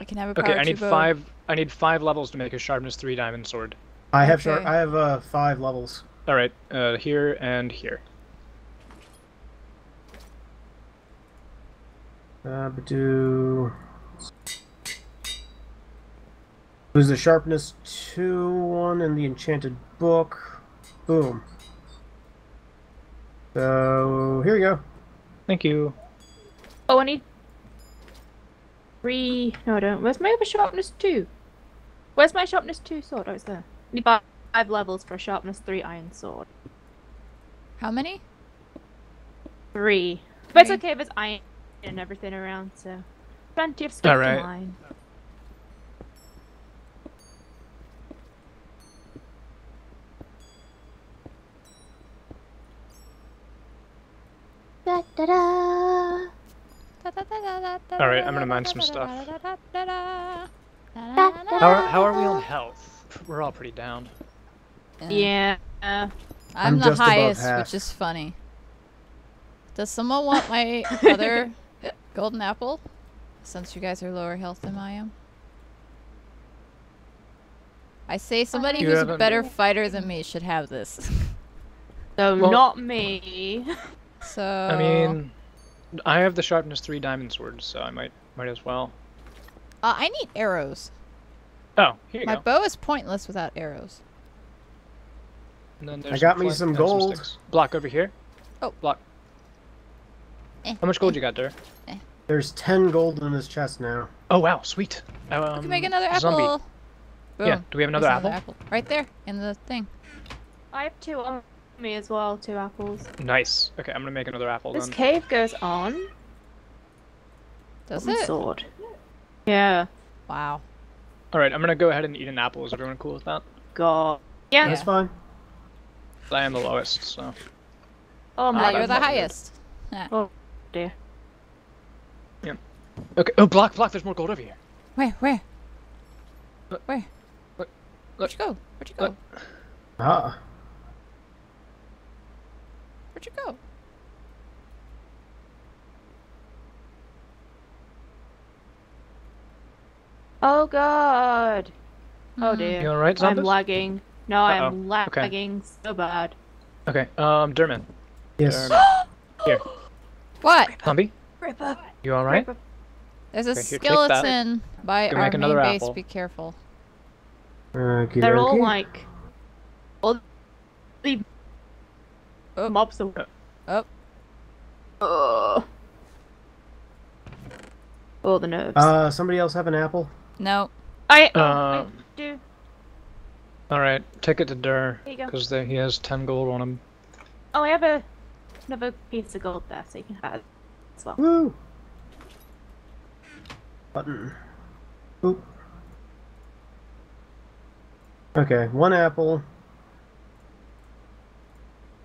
I can have a power Okay, I need bow. five. I need five levels to make a sharpness three diamond sword. I have shar- Okay. I have uh, five levels. All right, uh, here and here. Uh, but do. There's the sharpness two one in the enchanted book. Boom. So here you go. Thank you. Oh, I need three. No, I don't. Where's my other sharpness two? Where's my sharpness two sword? Oh, it's there. I need five, five levels for a sharpness three iron sword. How many? Three. But it's Three. okay. There's iron and everything around, so plenty of stuff Alright. Da, da, da. All right, I'm gonna mine some stuff. How How are, how are we on health? We're all pretty down. Yeah. I'm, I'm the highest, which is funny. Does someone want my other golden apple? Since you guys are lower health than I am. I say somebody You who's a better fighter than me should have this. So Well- not me. so I mean, I have the sharpness three diamond sword, so I might might as well. uh, I need arrows. Oh, here you go. My go. bow is pointless without arrows. And then I there's got me some gold. sticks. Block over here. Oh. block. Eh, How much gold you got there? There's ten gold in this chest now. Oh wow, sweet. Um, We can make another apple. Boom. Yeah. Do we have There's another apple? Right there in the thing. I have two on me as well. Two apples. Nice. Okay, I'm gonna make another apple This then. cave goes on. Does Golden it? Sword. Yeah. Wow. All right, I'm gonna go ahead and eat an apple. Is everyone cool with that? God. Yeah. That's fine. I am the lowest, so. Oh my you're the God. highest. Oh dear. Yeah. Okay. Oh, block, block. There's more gold over here. Where? Where? Look, Where? look, Where'd you go? Where'd you go? look. Ah. Where'd you go? Oh God. Oh Hmm. dear. You all right, I'm zombies? lagging. No, I am Uh-oh. Okay. lagging so bad. Okay. Um, Durman. Yes. Durman. Here, What? zombie. Ripper. You all right? There's a Okay, here, skeleton by Go our main base. apple. Be careful. Okey They're all like all the Oh. mobs are. Oh. Oh. All the nerves. Uh, somebody else have an apple? No. I, oh, uh, I do. All right. Take it to Dur, Here you go. because he has ten gold on him. Oh, I have a another piece of gold there, so you can have it as well. Woo! Button. Boop. Okay, one apple.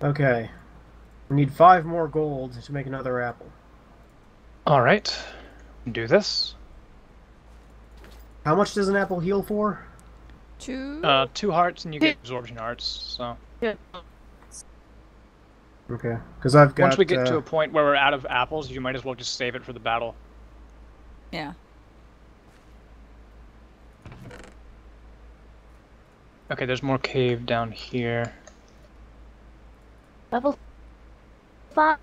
Okay. We need five more gold to make another apple. All right. Do this. How much does an apple heal for? Two. Uh, two hearts and you get absorption hearts. So Okay, because I've got. once we get to uh, a point where we're out of apples, you might as well just save it for the battle. yeah. Okay, there's more cave down here. Level five,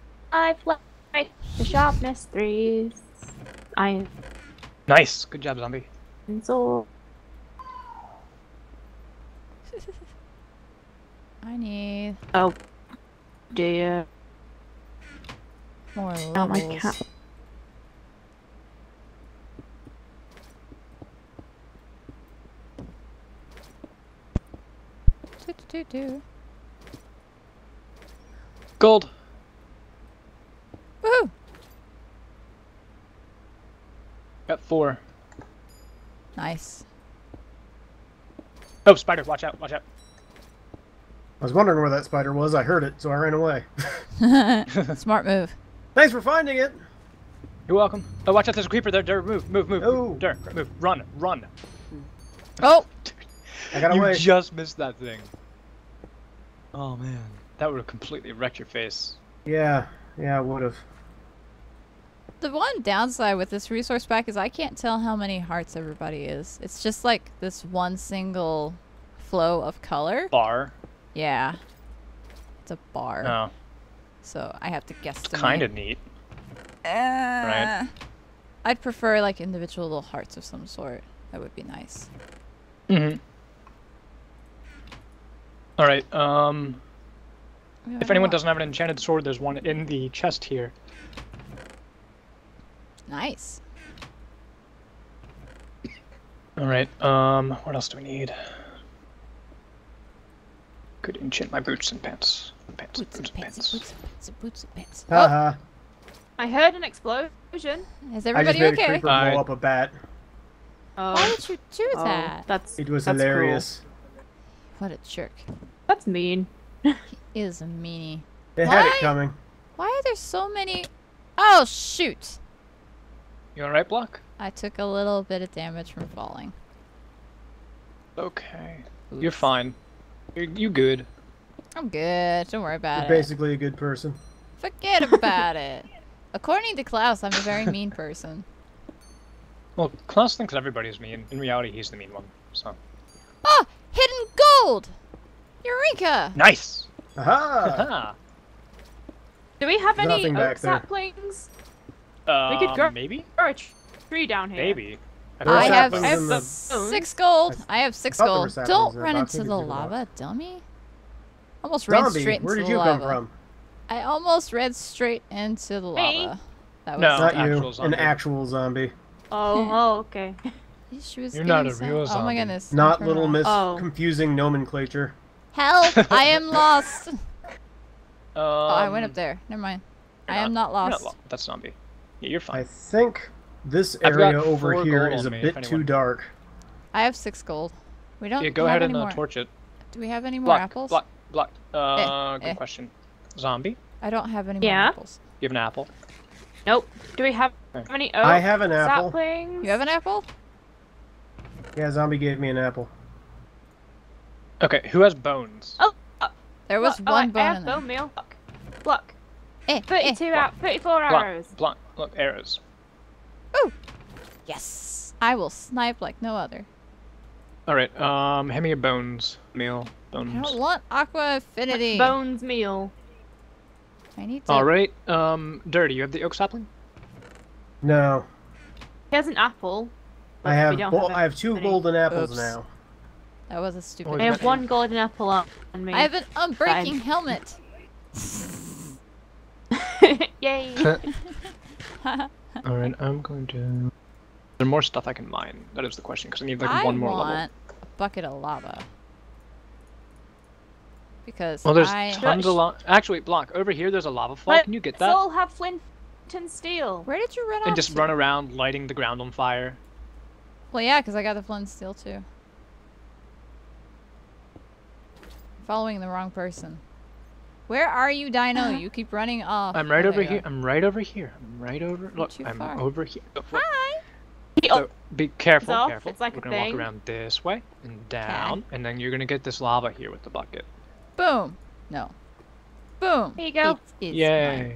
light, the sharpness threes, iron Nice. Good job, zombie. sword. I need Oh dear. more levels. Oh my levels. cat. Do, do, do, do. Gold. Woohoo! Got four. Nice. Oh, spider! Watch out! Watch out! I was wondering where that spider was. I heard it, so I ran away. Smart move. Thanks for finding it. You're welcome. Oh, watch out! There's a creeper there. Dur, move, move, move. Oh. Dur, move. Run, run. Oh! I got away. you just missed that thing. Oh man, that would have completely wrecked your face. Yeah, yeah, I would have. The one downside with this resource pack is I can't tell how many hearts everybody is. It's just like this one single flow of color. Bar. Yeah. It's a bar. No, So I have to guess. The kind of neat. Uh, I'd prefer like individual little hearts of some sort. That would be nice. Mm-hmm. All right. Um, if anyone doesn't have an enchanted sword, there's one in the chest here. Nice. All right. Um, what else do we need? Could enchant my boots and pants. Pants, Boots boots, and pants, pants. boots and pants, boots and pants. Oh, Haha. I heard an explosion. is everybody I just everybody made a okay? creeper I- blow up a bat. Oh, Why did you do oh, that? that's It was that's cruel. hilarious. What a jerk. That's mean. Is a meanie. They had Why? it coming. Why are there so many? Oh shoot! You all right, Block? I took a little bit of damage from falling. Okay. You're fine. You're you good. I'm good. Don't worry about it. You're it. basically a good person. Forget about it. According to Klaus, I'm a very mean person. Well, Klaus thinks everybody's mean. In reality, he's the mean one. So Ah! Hidden gold! Eureka! nice. Aha! Do we have There's any oak back there. saplings? Um, could grow- maybe. Or a tree down here? Maybe. I There are I don't know. have, I have the- six gold. I have six thought there were gold. Don't run into the it's in the box. lava, dummy. Almost ran Zombie, straight into where did the you lava. come from? I almost ran straight into the Me? lava. That was No. Not you, actual an actual zombie. Oh, oh, okay. She was You're not getting a some- real Oh my goodness. Not little miss Oh. confusing nomenclature. Help! I am lost. Um, Oh, I went up there. Never mind. I am not you're lost. lo- That's zombie. Yeah, you're fine. I think this area over four here gold is a bit too dark. I have six gold. We don't Yeah, go ahead and uh, torch it. Do we have any more Block, apples? block, block. Uh, good eh. question. Zombie, I don't have any more Yeah. apples. you have an apple. Nope. Do we have any oak I have an apple. saplings? You have an apple? Yeah, zombie gave me an apple. Okay, who has bones? Oh, There was Look, oh, one I, bone I have bone meal. Look. Look. Eh, eh. 32 out, 34 Block, arrows. block. Look, arrows. Yes. I will snipe like no other. All right. Um, hand me your bones, meal, I bones. don't want aqua affinity. Bones meal. I need to. All right. Um, dirty. You have the oak sapling. No, He has an apple. I have have I have two golden apples Oops. now. That was a stupid. Oh, I have Okay. one golden apple on on me. I have an unbreaking helmet. Yay. All right. I'm going to. Is there more stuff I can mine? That is the question, because I need like I one more level. I want a bucket of lava. Because Well, there's I tons of lava. Actually, block over here. There's a lava fall. Let's Can you get that? all have flint and steel. Where did you run off? And just to? run around lighting the ground on fire. Well, yeah, because I got the flint and steel too. Following the wrong person. Where are you, Dino? You keep running off. I'm right Oh, over here. I'm right over here. I'm right over. Look, I'm far. over here. Oh. Hi. So be careful, off, careful. it's like We're a gonna thing. walk around this way and down, and then you're gonna get this lava here with the bucket. Boom. No. Boom. Here you go. It is Yay!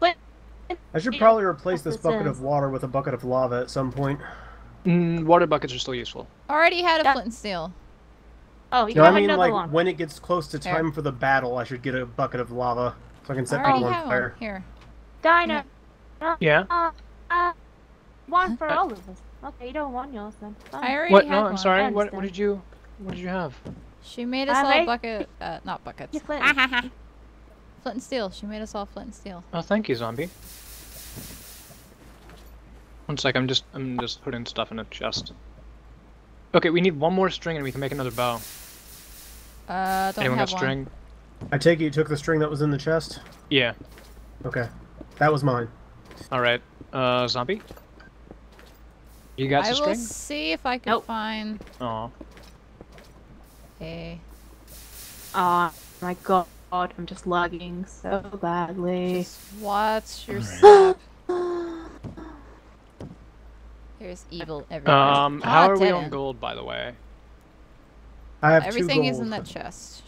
mine. I should probably replace this this bucket of water with a bucket of lava at some point. Mm, water buckets are still useful. Already had a flint and steel. Oh, you No, can I mean another like one. when it gets close to Here. time for the battle, I should get a bucket of lava so I can set people on have fire. one. Here. Dino. Yeah. Uh, uh, one for Uh, all of us. Okay, you don't want yours then. Fine. I already What? had No, one. I'm sorry. What? What did you? What did you have? She made us I all make- bucket, uh, not buckets. You flint. flint and steel. She made us all flint and steel. Oh, thank you, zombie. One sec. I'm just. I'm just putting stuff in a chest. Okay, we need one more string, and we can make another bow. Uh, don't Anyone have got one. string? I take it you took the string that was in the chest? Yeah. Okay. That was mine. All right. Uh, zombie. You got I some will see if I can Nope. find Aw. a. Oh my god, I'm just lagging so badly. Just watch your step. There's evil everywhere. Um, Ah, how are we on gold, by the way? I have Everything two is in that chest.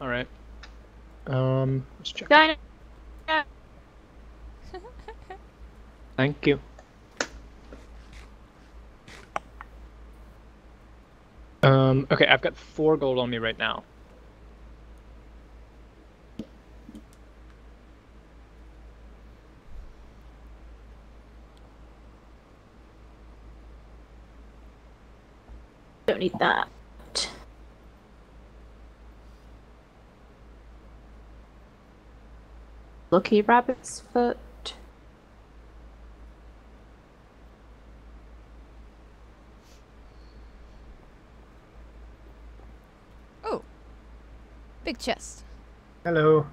All right. Um, let's check. Dino. Thank you. Um, okay, I've got four gold on me right now. Don't need that. Lucky rabbit's foot. Oh, big chest. Hello.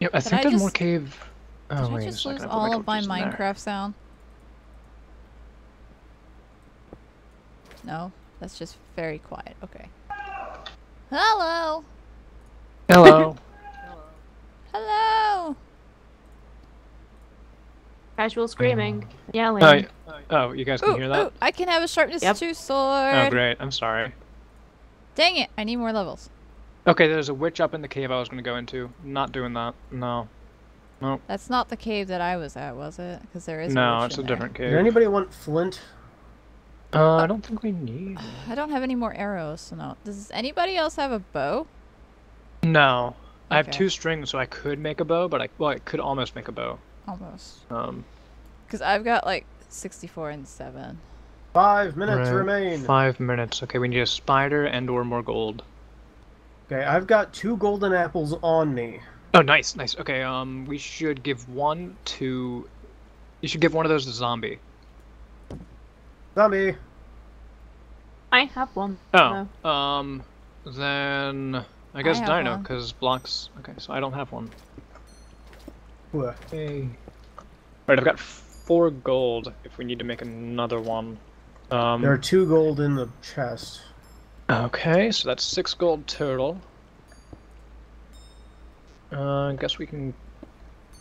Yep, I Did think I there's more cave. Oh Did wait I a just second, lose put all of my torches in there. Minecraft sound? No, that's just very quiet. Okay. Hello. Hello. Hello. Casual screaming, yelling. oh, oh, you guys can Ooh, hear that? ooh, I can have a sharpness Yep. two sword. Oh, great. I'm sorry. Dang it! I need more levels. Okay, there's a witch up in the cave I was gonna go into. Not doing that. No. That's not the cave that I was at, was it? Because there is. no, witch it's a there. different Did cave. anybody want flint? Uh, I don't think we need. I don't have any more arrows, so no. Does anybody else have a bow? No. I have two strings, so I could make a bow, but I well, I could almost make a bow. Almost. Um, Because I've got like 64 and 7. Five minutes right, remain. Five minutes. Okay, we need a spider and or more gold. Okay, I've got two golden apples on me. Oh, nice, nice. Okay, um, we should give one to. You should give one of those to zombie. Zombie. I have one. Oh, um, then I guess have Dino, because blocks. Okay, so I don't have one. Wha- Hey. Right, I've got four gold. If we need to make another one. Um. There are two gold in the chest. Okay, so that's six gold total. Uh, I guess we can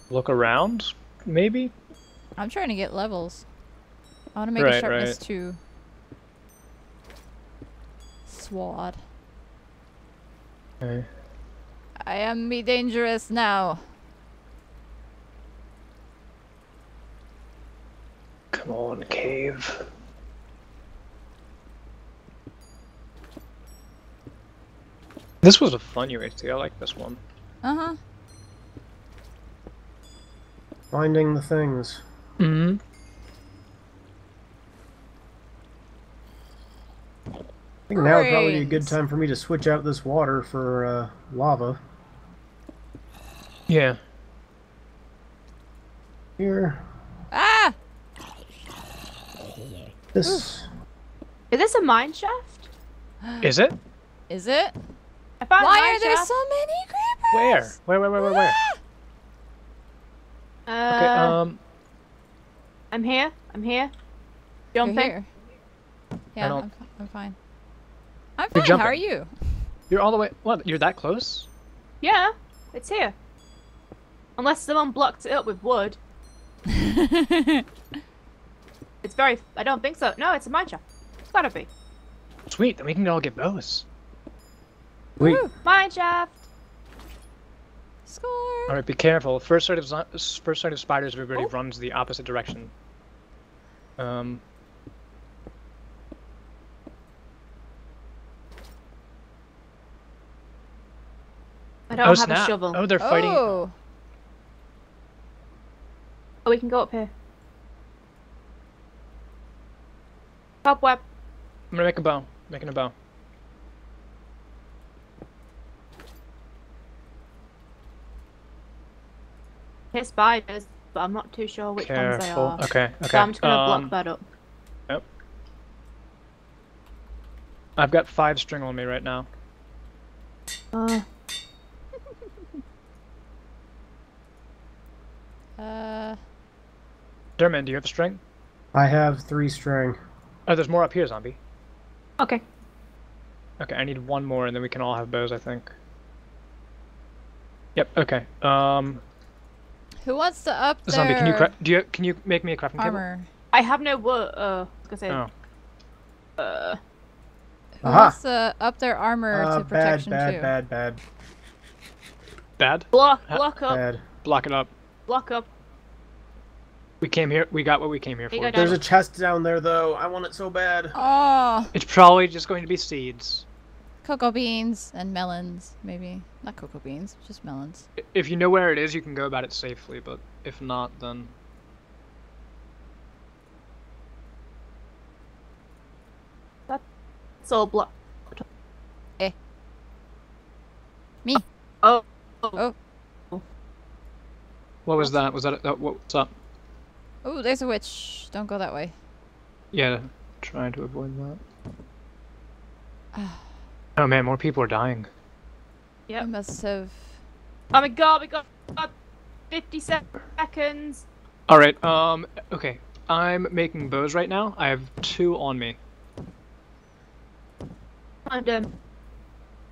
look around, maybe. I'm trying to get levels. I want to make Right, a sharpness right. 2 sword. Okay. I am me dangerous now. Come on, cave. This was a fun UHC. I like this one. Uh huh. Finding the things. Mm-hmm. I think now would probably be a good time for me to switch out this water for uh, lava. Yeah. Here. Ah! This. Is this a mine shaft? Is it? Is it? I found a Why are there shaft. so many Where? creepers? Where? Where? Where? Where? Where? Uh, Okay. Um. I'm here. I'm here. You're Jumping. here. Yeah, don't- I'm, fi- I'm fine. I'm You're fine. How are you? You're all the way. What? You're that close? Yeah, it's here. Unless someone blocked it up with wood. It's very. I don't think so. No, it's a mine shaft. It's gotta be. Sweet. Then we can all get bows. Wait, Woo! Mine shaft. Score. All right. Be careful. First sight of first sight of spiders. Everybody Oh. runs the opposite direction. Um. I don't oh have snap! a shovel. Oh, they're fighting. Oh. Oh, we can go up here. Cobweb. I'm gonna make a bow. Making a bow. Hit spiders, but I'm not too sure which ones they Careful. are. Okay. Okay. So I'm just gonna um, block that up. Yep. I've got five string on me right now. Uh, Uh. Durman, do you have a string? I have three string. Oh, there's more up here, zombie. okay. Okay, I need one more, and then we can all have bows, I think. Yep. Okay. Um, Who wants to up their zombie, can you cra- do you can you make me a crafting table? armor? I have no wood. Uh, I was gonna say. Oh. Uh, Who Aha. wants to up their armor Uh, to bad, protection bad, too? bad, bad, Bad. block, block up, bad. Block it up. block up. We came here. We got what we came here You for. There's a chest down there, though. I want it so bad. Oh, It's probably just going to be seeds. cocoa beans and melons, maybe. Not cocoa beans, just melons. If you know where it is, you can go about it safely. But if not, then It's all block. Eh. Me. Oh. Oh. what was that? Was that, that what's up? Oh, there's a witch. Don't go that way. Yeah, trying to avoid that. oh man, more people are dying. I Yep. must have. Oh my god, we got, got 50 seconds. All right. Um. Okay. I'm making bows right now. I have two on me. I'm done.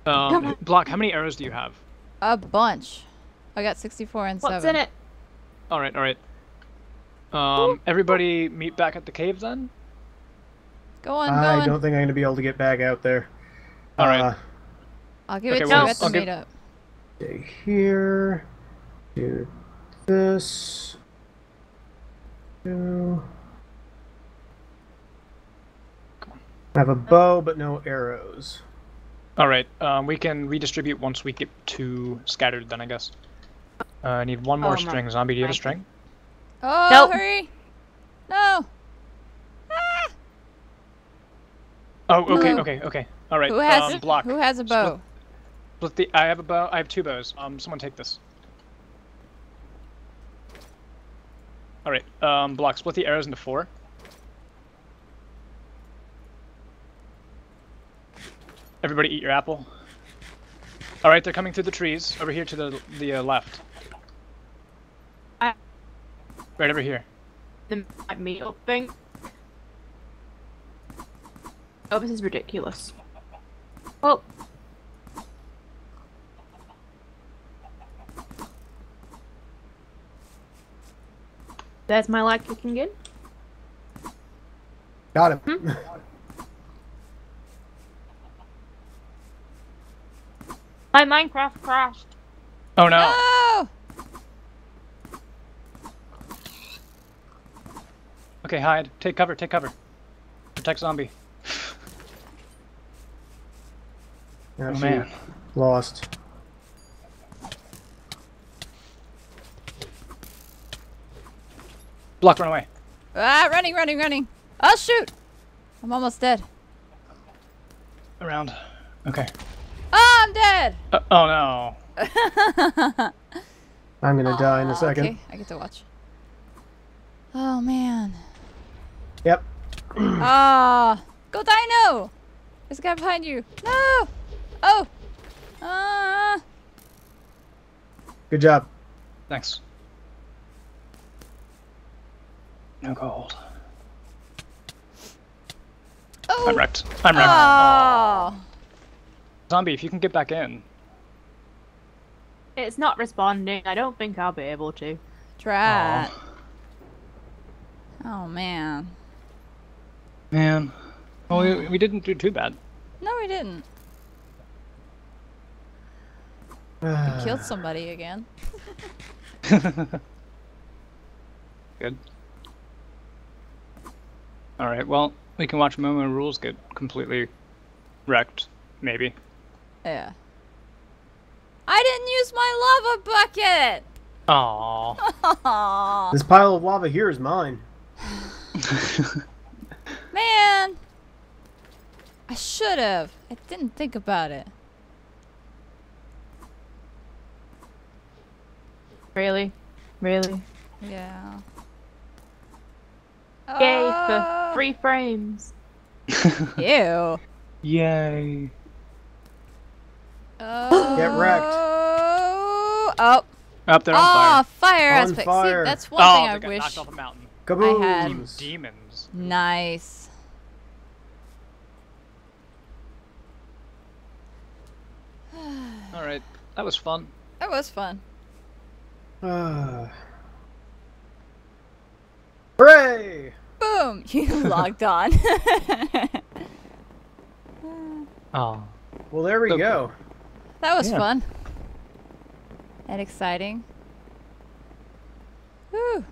Um, Come on. Block. How many arrows do you have? A bunch. I got 64 and What's 7. in it? Alright, All right. All right. Um. Everybody meet back at the cave then. Go on, go I on. don't think I'm going to be able to get back out there. All right. Uh, I'll give Okay, it to well, you at the I'll give- meetup. stay here. Do this. Do. I have a bow, but no arrows. All right. Um. We can redistribute once we get to scattered. Then I guess. Uh, I need one more Oh my- string. Zombie, do you have a my string? Oh, Nope. hurry! No! Ah! Oh. Okay. No. Okay. Okay. All right. Who has um, block. Who has a bow? Split the. I have a bow. I have two bows. Um. Someone take this. All right. Um. Block. Split the arrows into four. Everybody eat your apple. All right. They're coming through the trees over here to the the uh, left. I- Right over here. The meet up thing. Oh, this is ridiculous. Oh. There's my light kicking in. Got him. Hmm? My Minecraft crashed. Oh no. No! Okay, hide. Take cover. Take cover. Protect zombie. Yeah, Oh man. Lost. Block. Run away. Ah, running, running, running. Oh, shoot! I'm almost dead. Around. Okay. Oh, I'm dead! Uh, oh no. I'm going to die in a second. Okay, I get to watch. Oh, man. Yep. Ah! go Dino! There's a guy behind you. No! Oh! Ah! Good job. Thanks. No gold. Oh! I'm wrecked. I'm wrecked. Oh! Zombie, if you can get back in. It's not responding. I don't think I'll be able to. Try. Aw, Oh man. Man. Well, we, we didn't do too bad. No, we didn't. We killed somebody again. Good. Alright, well, we can watch Momo Rules get completely wrecked, maybe. Yeah. I didn't use my lava bucket. Aww. Aw, This pile of lava here is mine. man. I should have. I didn't think about it. Really? Really? Yeah. Yay Ah. for three frames. Ew. Yay. Oh. Get wrecked. Oh. Up there on Oh, fire. fire On aspect. fire. See, that's one oh, thing they I got wish. knocked off a mountain. Kaboom! had- Demons. Nice. Alright, that was fun. That was fun. Ah. Hooray! Boom! You logged on. Oh. Well, there we Okay. go. that was Yeah. fun. And exciting. Woo!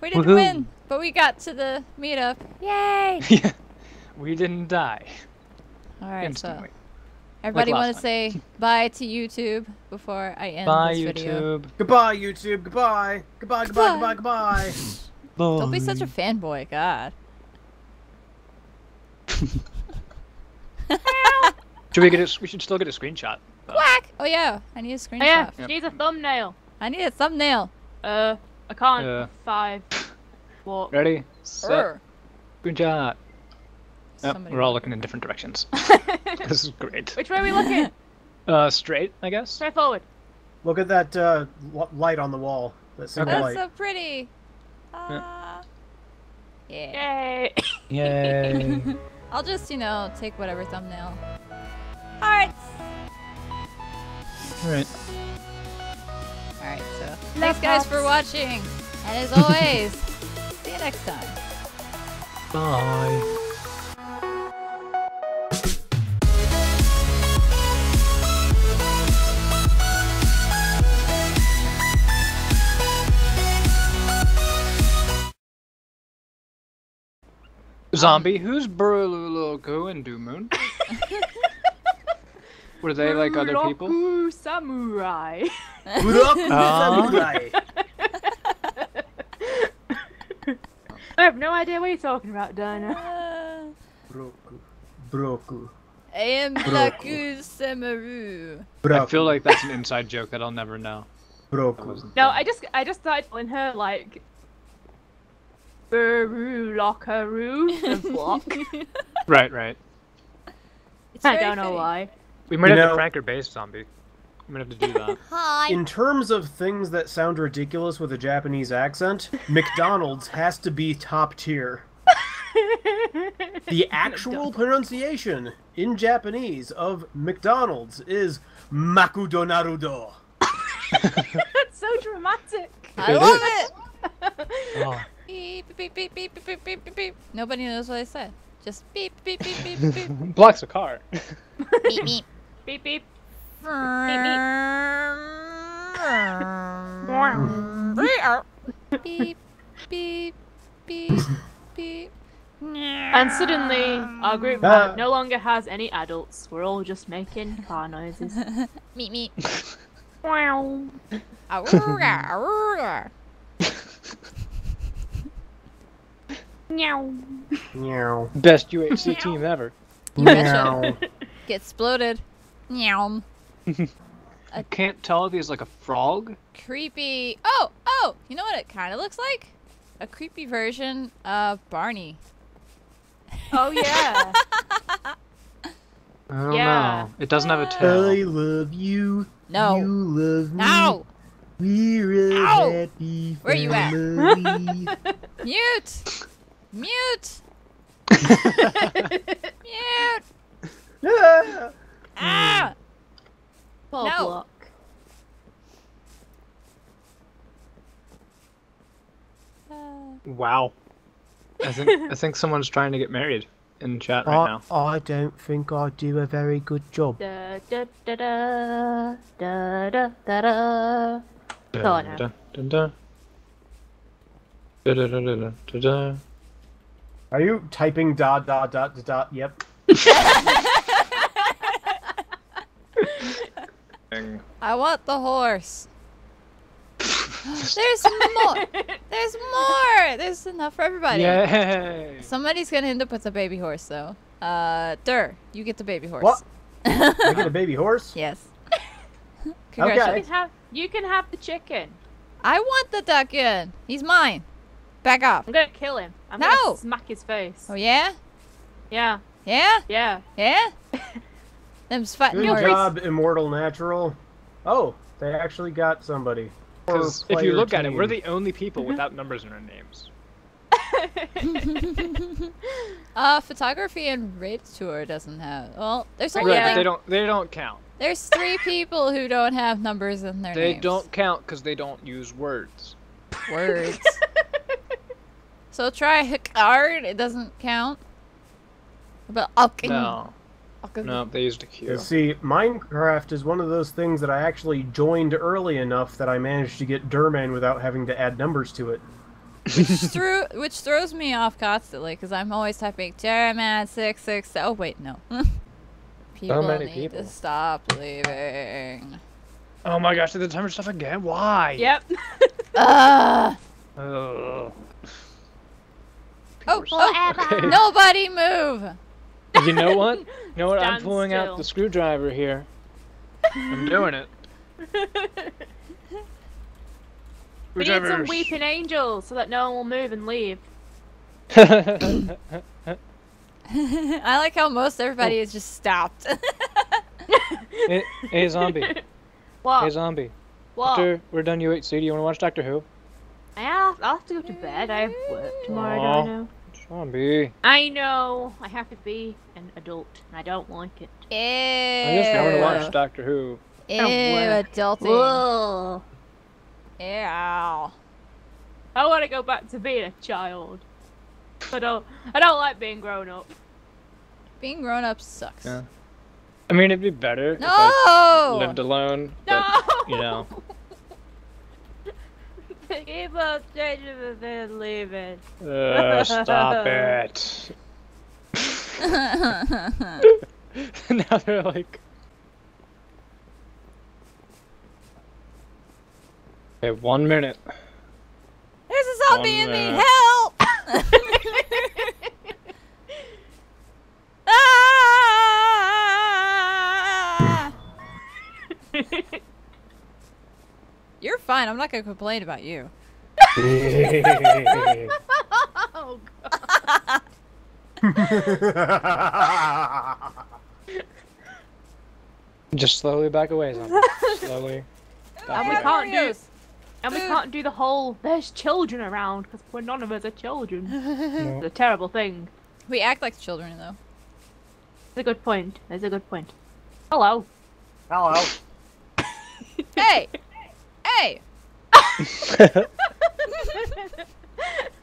We didn't win, but we got to the meetup. Yay! yeah. We didn't die. Alright, so Instantly. Everybody last want to say bye to YouTube before I end Bye, this video. YouTube. Goodbye, YouTube. Goodbye. Goodbye. Goodbye. Goodbye. Goodbye. Don't be such a fanboy, God. Should we get a, we should still get a screenshot. though. Quack! Oh yeah, I need a screenshot. Oh, yeah, Yep. needs a thumbnail. I need a thumbnail. Uh, I can't. Uh. Five. What? Ready? Set. Urgh. Screenshot. Yep, we're all looking in different directions. this is great. Which way are we looking? Uh, straight, I guess. Straight forward. Look at that uh, light on the wall. That single That's light. so pretty. Ah. Yeah. Yay. Yay. I'll just, you know, take whatever thumbnail. Alright. Alright. Alright, so thanks guys for watching. And as always, see you next time. Bye. Zombie, who's Burloku and Doomoon? Were they like other people? Roku Samurai. Buraku Ah. samurai. I have no idea what you're talking about, Dinah. Uh, Broku. Broku. I am Blaku Semaru. I feel like that's an inside joke that I'll never know. That Broku. No, I just I just started calling her like Buru Lockaroo the block. Right, right. It's I don't know fitting. why. We might You have know- to prank her base zombie. We might have to do that. Hi. In terms of things that sound ridiculous with a Japanese accent, McDonald's has to be top tier. The actual pronunciation in Japanese of McDonald's is Makudonarudo. That's so dramatic. I It love is. it. Oh, Beep, beep, beep, beep, beep, beep, beep, beep, beep. Nobody knows what I said. Just beep, beep, beep, beep, beep. blocks a car. beep, beep. Beep beep. beep, beep, beep, beep. And suddenly, our group Ah. no longer has any adults. We're all just making car noises. meep, meep. Wow. Meow. Meow. Best UHC team ever. Meow. Get exploded. Meow. I can't tell if he's like a frog. Creepy. Oh, oh, you know what it kind of looks like? A creepy version of Barney. Oh yeah. I don't Yeah. know. It doesn't have a I tail. I love you. No. You love me. No! We're a Ow! happy Where you at? Mute! Mute! Mute! Ah! Ah! Poor No. block. Wow. I think I think someone's trying to get married in chat right now. I don't think I do a very good job. Da da da da da da da da. Go on now. Dun, dun, dun. Da, da, da, da, da, da, da. Are you typing dot dot dot dot dot? Yep. I want the horse. There's more. There's more. There's enough for everybody. Yay! Somebody's gonna end up with a baby horse, though. Uh, Dur, you get the baby horse. What? I get a baby horse. yes. You Congratulations. can have you can have the chicken. I want the duck in. He's mine. Back off. I'm gonna kill him. I'm No. gonna smack his face. Oh yeah, Yeah, yeah, yeah. yeah. Them's fighting Good horses. job, Immortal Natural. Oh, they actually got somebody. Because if you player look at it, we're the only people without numbers in our names. uh, photography and raid tour doesn't have. Well, there's Right, only yeah. like, They don't. They don't count. there's three people who don't have numbers in their They names. don't count because they don't use words. words. So try Hicard. It doesn't count. But Alkin. No, Alkin- no, they used a Q. You see, Minecraft is one of those things that I actually joined early enough that I managed to get Durman without having to add numbers to it. which, threw, which throws me off constantly because I'm always typing Jeremiah six six. Oh wait, no. people many need people. to stop leaving. Oh my gosh, did the timer stuff again? Why? Yep. Ugh. Ugh. Oh, oh, oh. Okay. nobody move. You know what? You know what? I'm pulling still. out the screwdriver here. I'm doing it. we need some weeping angels so that no one will move and leave. I like how most everybody oh. is just stopped. hey, hey, zombie. What? Hey, zombie. what? After we're done you UHC, do you want to watch Doctor Who? I have, I'll have to go to bed. I have work tomorrow. Aw. I know. Zombie. I know. I have to be an adult, and I don't like it. Ew. I just want to watch Doctor Who. Ew, adulting. Whoa. Ew. I want to go back to being a child. I don't. I don't like being grown up. Being grown up sucks. Yeah. I mean, it'd be better if I No! lived alone. No. But, you know. People changing and leaving. Uh, stop it. now they're like. Okay, one minute. There's a zombie One in me! minute. Help! You're fine. I'm not gonna complain about you. Oh, god. Just slowly back away, zombie. slowly. Back And we can't do- And we can't do the whole there's children around because we're none of us are children. It's a terrible thing. We act like children, though. It's a good point. It's a good point. Hello. Hello. Hey! Hey!